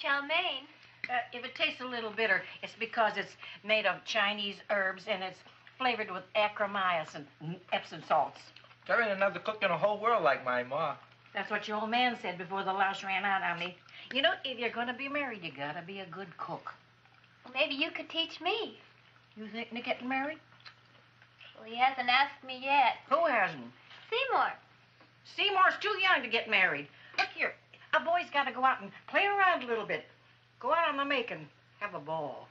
Chow mein. Uh, if it tastes a little bitter, it's because it's made of Chinese herbs and it's flavored with Achromycin and Epsom salts. There ain't another cook in the whole world like my ma. That's what your old man said before the louse ran out on me. You know, if you're going to be married, you gotta be a good cook. Well, maybe you could teach me. You thinking of getting married? Well, he hasn't asked me yet. Who hasn't? Seymour. Seymour's too young to get married. Look here, a boy's got to go out and play around a little bit. Go out on the make and have a ball.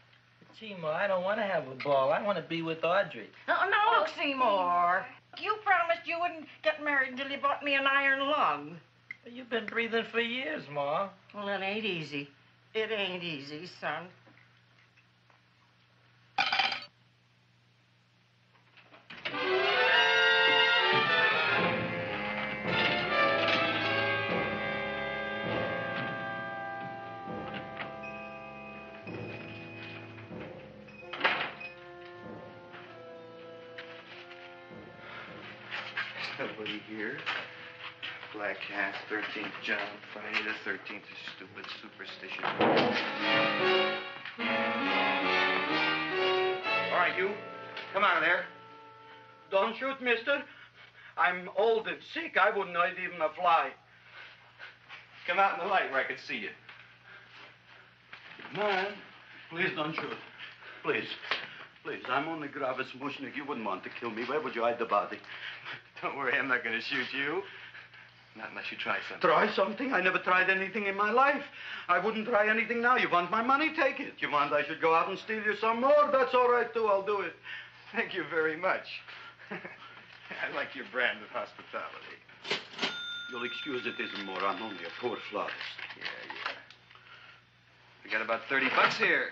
Seymour, I don't want to have a ball. I want to be with Audrey. Uh, uh, no, no, look, Seymour. You promised you wouldn't get married until you bought me an iron lung. You've been breathing for years, Ma. Well, it ain't easy. It ain't easy, son. Black 13th John, Friday the 13th is stupid superstition. All right, you. Come out of there. Don't shoot, mister. I'm old and sick. I wouldn't hurt even a fly. Come out in the light where I can see you. Man, please don't shoot. Please. Please, I'm only Gravis Mushnick. You wouldn't want to kill me. Where would you hide the body? Don't worry, I'm not going to shoot you. Not unless you try something. Try something? I never tried anything in my life. I wouldn't try anything now. You want my money? Take it. You want I should go out and steal you some more? That's all right, too. I'll do it. Thank you very much. I like your brand of hospitality. You'll excuse it isn't more. I'm only a poor flautist. Yeah, yeah. We got about 30 bucks here.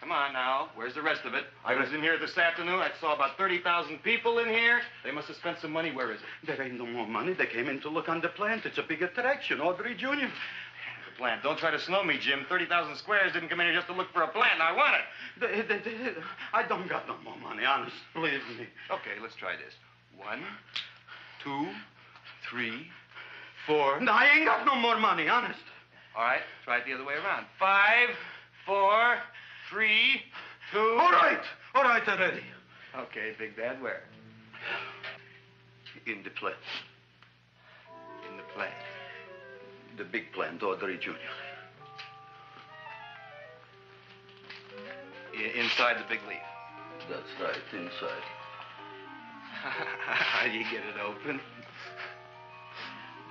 Come on now. Where's the rest of it? I was in here this afternoon. I saw about 30,000 people in here. They must have spent some money. Where is it? There ain't no more money. They came in to look on the plant. It's a big attraction. Audrey Jr. The plant. Don't try to snow me, Jim. 30,000 squares didn't come in here just to look for a plant. I want it. They- they- they- I don't got no more money, honest. Believe me. Okay, let's try this. One, two, three, four. No, I ain't got no more money, honest. All right, try it the other way around. Five, four, three, two. All right. All right, already. Okay, Big Bad, where? In the plant. In the plant. The big plant, Audrey Jr. Inside the big leaf. That's right, inside. How do you get it open?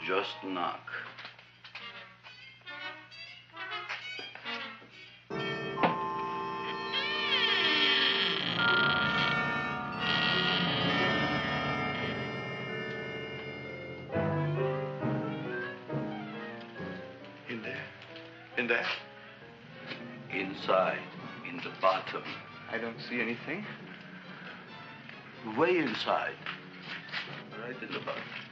Just knock. In there. Inside, in the bottom. I don't see anything. Way inside. Right in the bottom.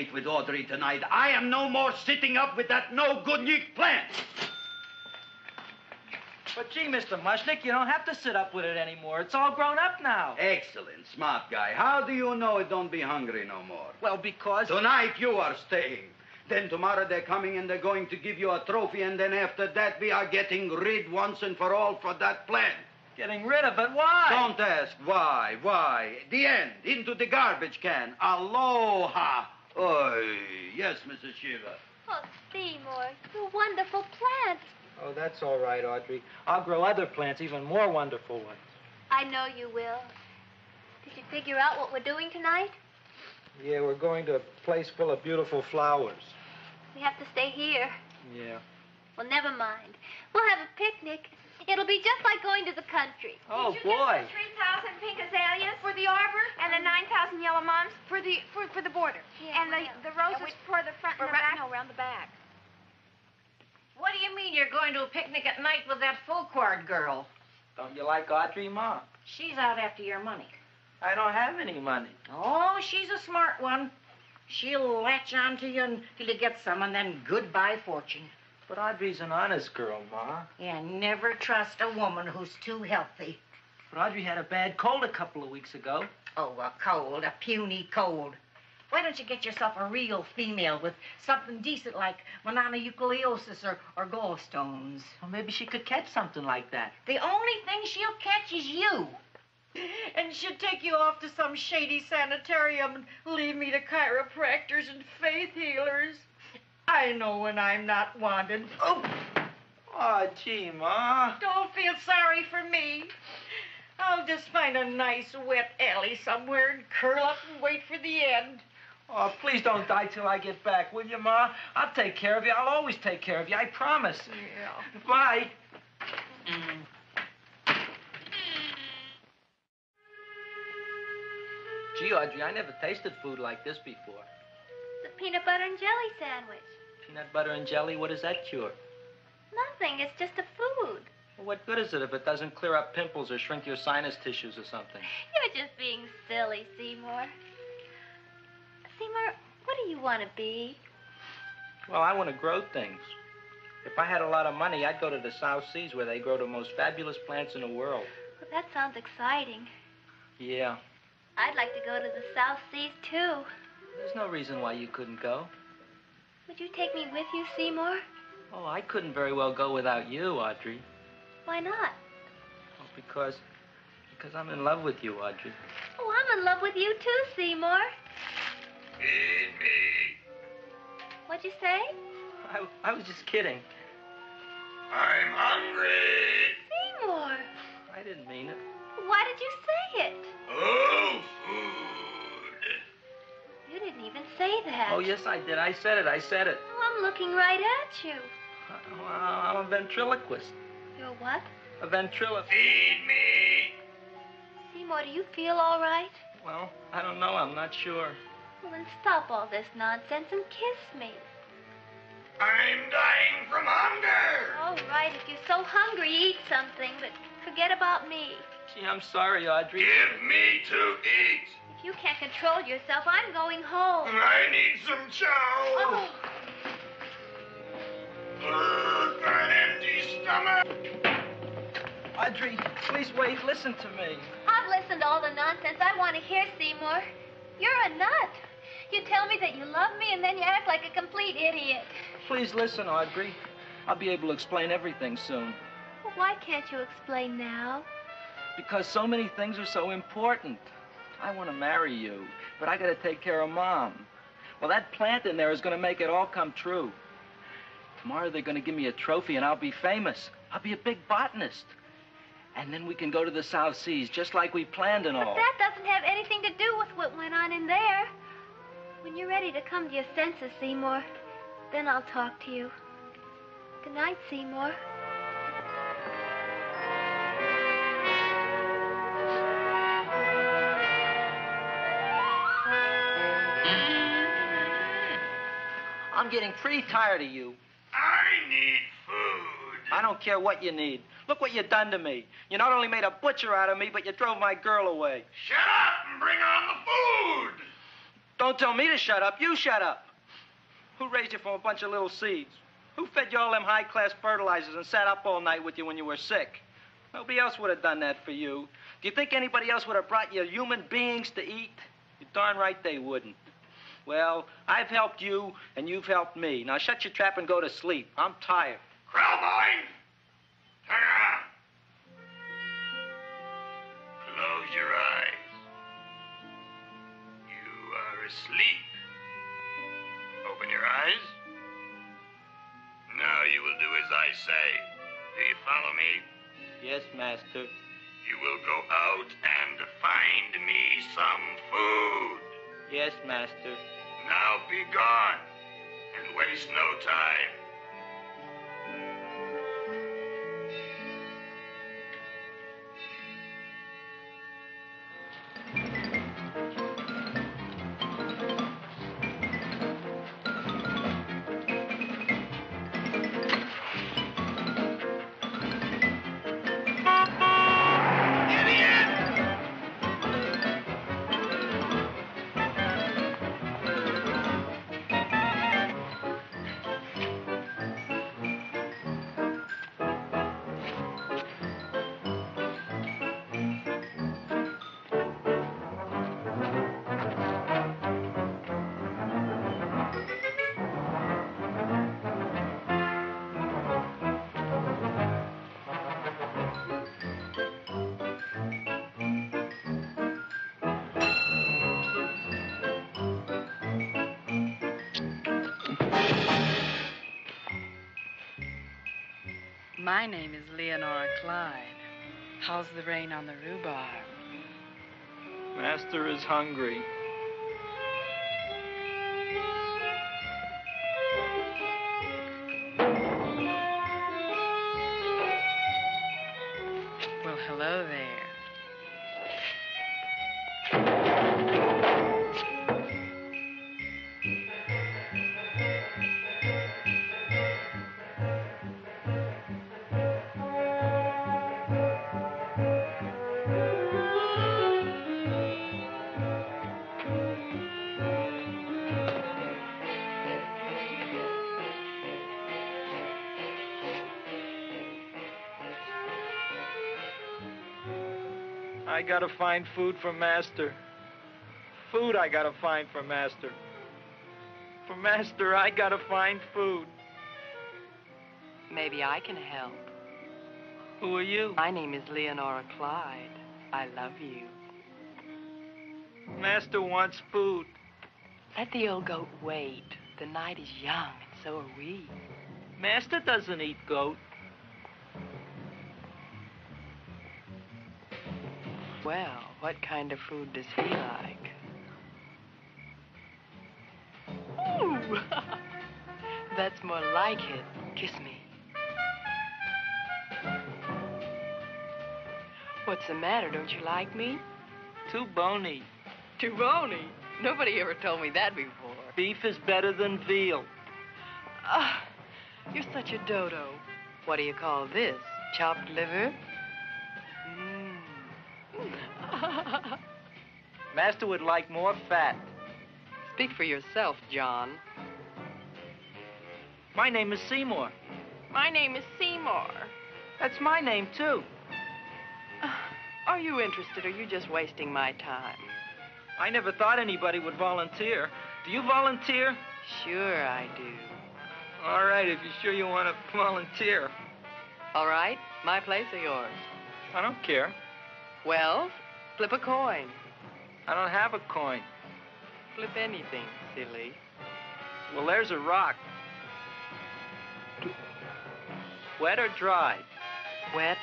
Date with Audrey tonight. I am no more sitting up with that no good Nick plant. But gee, Mr. Mushnick, you don't have to sit up with it anymore. It's all grown up now. Excellent, smart guy. How do you know it don't be hungry no more? Well, because. Tonight you are staying. Then tomorrow they're coming and they're going to give you a trophy, and then after that we are getting rid once and for all for that plant. Getting rid of it? Why? Don't ask why, why. The end. Into the garbage can. Aloha. Oi, yes, Mrs. Shiva. Oh, Seymour, you wonderful plant. Oh, that's all right, Audrey. I'll grow other plants, even more wonderful ones. I know you will. Did you figure out what we're doing tonight? Yeah, we're going to a place full of beautiful flowers. We have to stay here. Yeah. Well, never mind. We'll have a picnic. It'll be just like going to the country. Oh, Did you boy. Get the 3,000 pink azaleas for the arbor and the 9,000 yellow mums for the for, for the border. Yeah, and the, yeah. the roses for the front and the back. no, around the back. What do you mean you're going to a picnic at night with that Fulquard girl? Don't you like Audrey, Ma? She's out after your money. I don't have any money. Oh, she's a smart one. She'll latch on to you until you get some, and then goodbye fortune. But Audrey's an honest girl, Ma. Yeah, never trust a woman who's too healthy. But Audrey had a bad cold a couple of weeks ago. Oh, a cold, a puny cold. Why don't you get yourself a real female with something decent like mononucleosis or, or gallstones? Well, maybe she could catch something like that. The only thing she'll catch is you. And she'd take you off to some shady sanitarium and leave me to chiropractors and faith healers. I know when I'm not wanted. Oh, ah, Oh, gee, Ma. don't feel sorry for me. I'll just find a nice wet alley somewhere and curl up and wait for the end. Oh, please don't die till I get back, will you, Ma? I'll take care of you. I'll always take care of you. I promise. Yeah. Bye. Gee, Audrey, I never tasted food like this before. The peanut butter and jelly sandwich. Peanut butter and jelly, what does that cure? Nothing. It's just a food. Well, what good is it if it doesn't clear up pimples or shrink your sinus tissues or something? You're just being silly, Seymour. Seymour, what do you want to be? Well, I want to grow things. If I had a lot of money, I'd go to the South Seas where they grow the most fabulous plants in the world. Well, that sounds exciting. Yeah. I'd like to go to the South Seas, too. There's no reason why you couldn't go. Would you take me with you, Seymour? Oh, I couldn't very well go without you, Audrey. Why not? Oh, because. because I'm in love with you, Audrey. Oh, I'm in love with you, too, Seymour. Feed me. What'd you say? I, I was just kidding. I'm hungry. Seymour, I didn't mean it. why did you say it? Oh, food. You didn't even say that. Oh, yes, I did. I said it. I said it. Oh, I'm looking right at you. Uh, I'm a ventriloquist. You're what? A ventriloquist. Feed me. Seymour, do you feel all right? Well, I don't know. I'm not sure. Well, then stop all this nonsense and kiss me. I'm dying from hunger. All right, if you're so hungry, eat something, but forget about me. Gee, I'm sorry, Audrey. Give me to eat. If you can't control yourself, I'm going home. I need some chow. Oh, Ugh, an empty stomach. Audrey, please wait. Listen to me. I've listened to all the nonsense I want to hear, Seymour. You're a nut. You tell me that you love me, and then you act like a complete idiot. Please listen, Audrey. I'll be able to explain everything soon. Well, why can't you explain now? Because so many things are so important. I want to marry you, but I got to take care of Mom. Well, that plant in there is going to make it all come true. Tomorrow they're going to give me a trophy, and I'll be famous. I'll be a big botanist. And then we can go to the South Seas, just like we planned and all. But that doesn't have anything to do with what went on in there. When you're ready to come to your senses, Seymour, then I'll talk to you. Good night, Seymour. I'm getting pretty tired of you. I need food. I don't care what you need. Look what you've done to me. You not only made a butcher out of me, but you drove my girl away. Shut up and bring on the food. Don't tell me to shut up. You shut up. Who raised you from a bunch of little seeds? Who fed you all them high class fertilizers and sat up all night with you when you were sick? Nobody else would have done that for you. Do you think anybody else would have brought you human beings to eat? You're darn right they wouldn't. Well, I've helped you, and you've helped me. Now shut your trap and go to sleep. I'm tired. Krelboyne, turn around. Close your eyes. You are asleep. Open your eyes. Now you will do as I say. Do you follow me? Yes, Master. You will go out and find me some food. Yes, Master. Now be gone and waste no time. My name is Leonora Clyde. How's the rain on the rhubarb? Master is hungry. I gotta find food for Master. Food I gotta find for Master. For Master, I gotta find food. Maybe I can help. Who are you? My name is Leonora Clyde. I love you. Master wants food. Let the old goat wait. The night is young, and so are we. Master doesn't eat goat. Well, what kind of food does he like? Ooh! That's more like it. Kiss me. What's the matter? Don't you like me? Too bony. Too bony? Nobody ever told me that before. Beef is better than veal. Ah, you're such a dodo. What do you call this? Chopped liver? Master would like more fat. Speak for yourself, John. My name is Seymour. My name is Seymour. That's my name, too. Are you interested, or are you just wasting my time? I never thought anybody would volunteer. Do you volunteer? Sure, I do. All right, if you're sure you want to volunteer. All right, my place or yours? I don't care. Well, flip a coin. I don't have a coin. Flip anything, silly. Well, there's a rock. Wet or dry? Wet.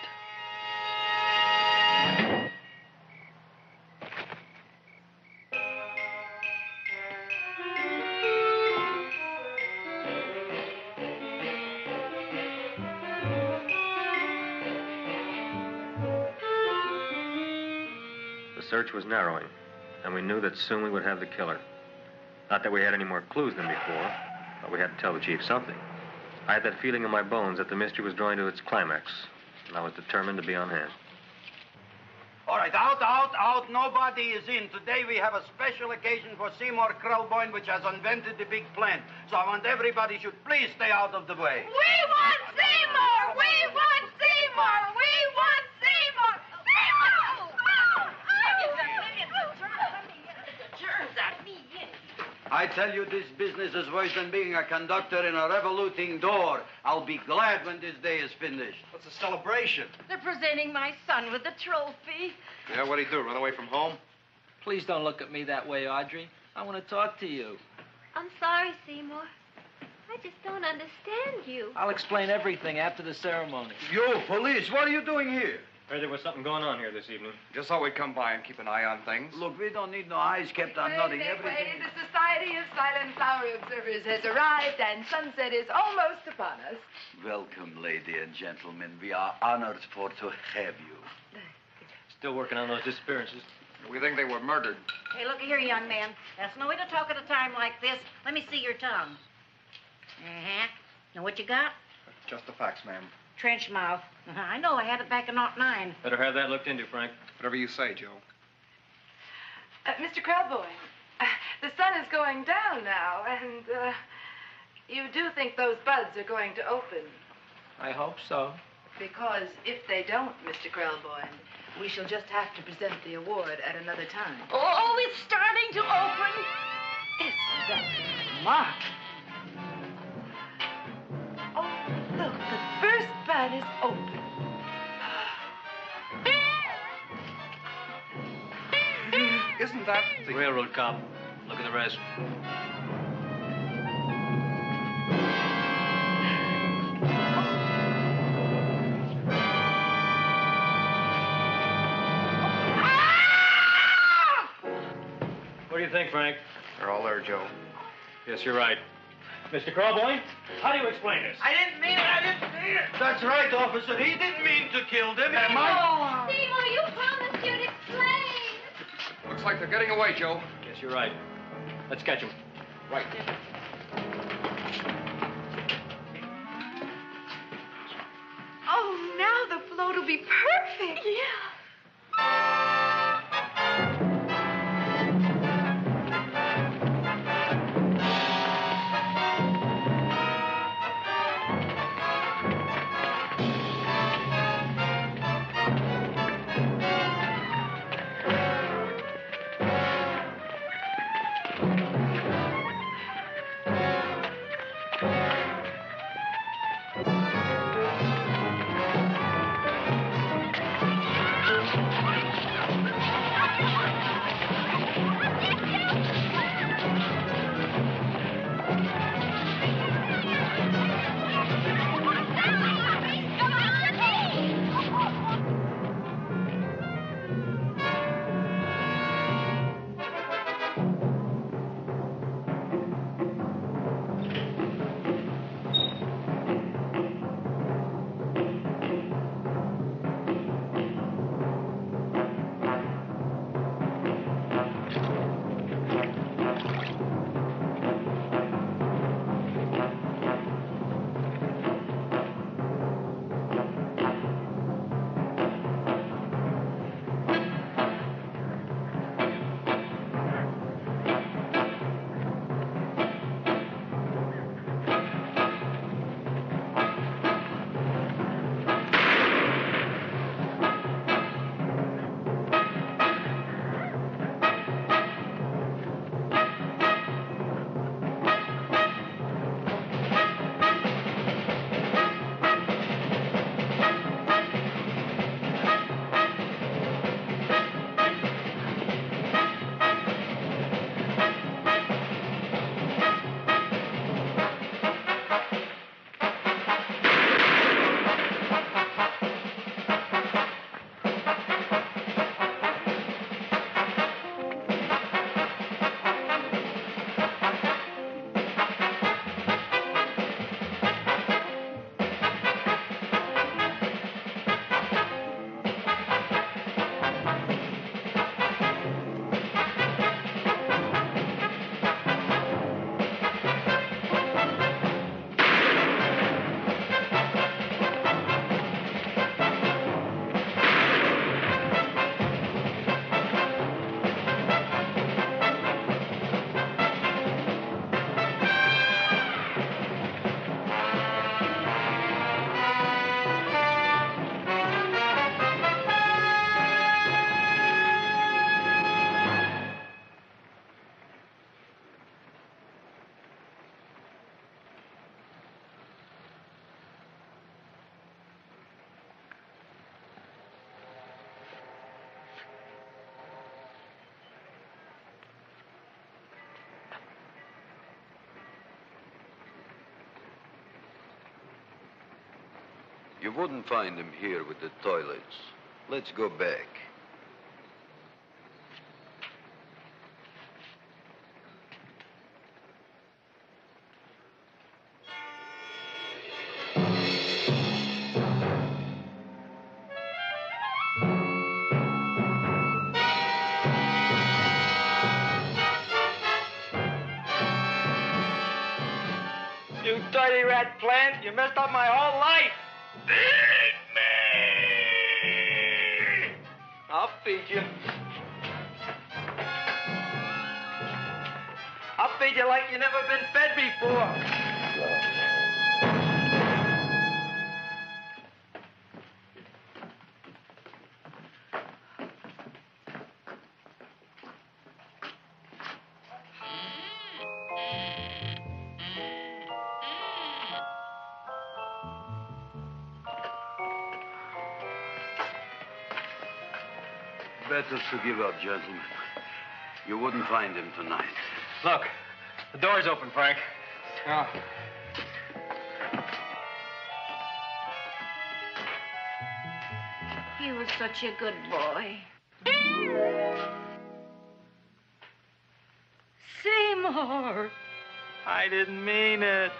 Knew that soon we would have the killer. Not that we had any more clues than before, but we had to tell the chief something. I had that feeling in my bones that the mystery was drawing to its climax, and I was determined to be on hand. All right, out, out, out. Nobody is in. Today we have a special occasion for Seymour Krelboyne, which has invented the big plan. So I want everybody should please stay out of the way. We want Seymour! We want Seymour! We want Seymour! I tell you, this business is worse than being a conductor in a revoluting door. I'll be glad when this day is finished. What's the celebration? They're presenting my son with a trophy. Yeah, what'd he do? Run away from home? Please don't look at me that way, Audrey. I want to talk to you. I'm sorry, Seymour. I just don't understand you. I'll explain everything after the ceremony. You, police, what are you doing here? Heard there was something going on here this evening. Just thought we'd come by and keep an eye on things. Look, we don't need no eyes kept on nothing. Everything. The Society of Silent Flower Observers has arrived, and sunset is almost upon us. Welcome, lady and gentlemen. We are honored for to have you. Still working on those disappearances. We think they were murdered. Hey, look here, young man. That's no way to talk at a time like this. Let me see your tongue. Uh-huh. Now, what you got? Just the facts, ma'am. Trench mouth. I know. I had it back in 09. Better have that looked into, Frank. Whatever you say, Joe. Uh, Mr. Krelboyne, uh, the sun is going down now, and uh, you do think those buds are going to open. I hope so. Because if they don't, Mr. Krelboyne, we shall just have to present the award at another time. Oh, it's starting to open. Isn't that smart? Is open. Isn't that the railroad cop? Look at the rest. What do you think, Frank? They're all there, Joe. Yes, you're right. Mr. Krelboyne, how do you explain this? I didn't mean it. I didn't mean it. That's right, officer. He didn't mean to kill them. Am Seymour, you promised you'd explain. Looks like they're getting away, Joe. Yes, you're right. Let's catch him. Right. Oh, now the float will be perfect. Yeah. You wouldn't find him here with the toilets. Let's go back. You dirty rat plant, you messed up my whole never been fed before. Better to give up, gentlemen. You wouldn't find him tonight. Look, the door's open, Frank. Oh. He was such a good boy. Seymour! I didn't mean it.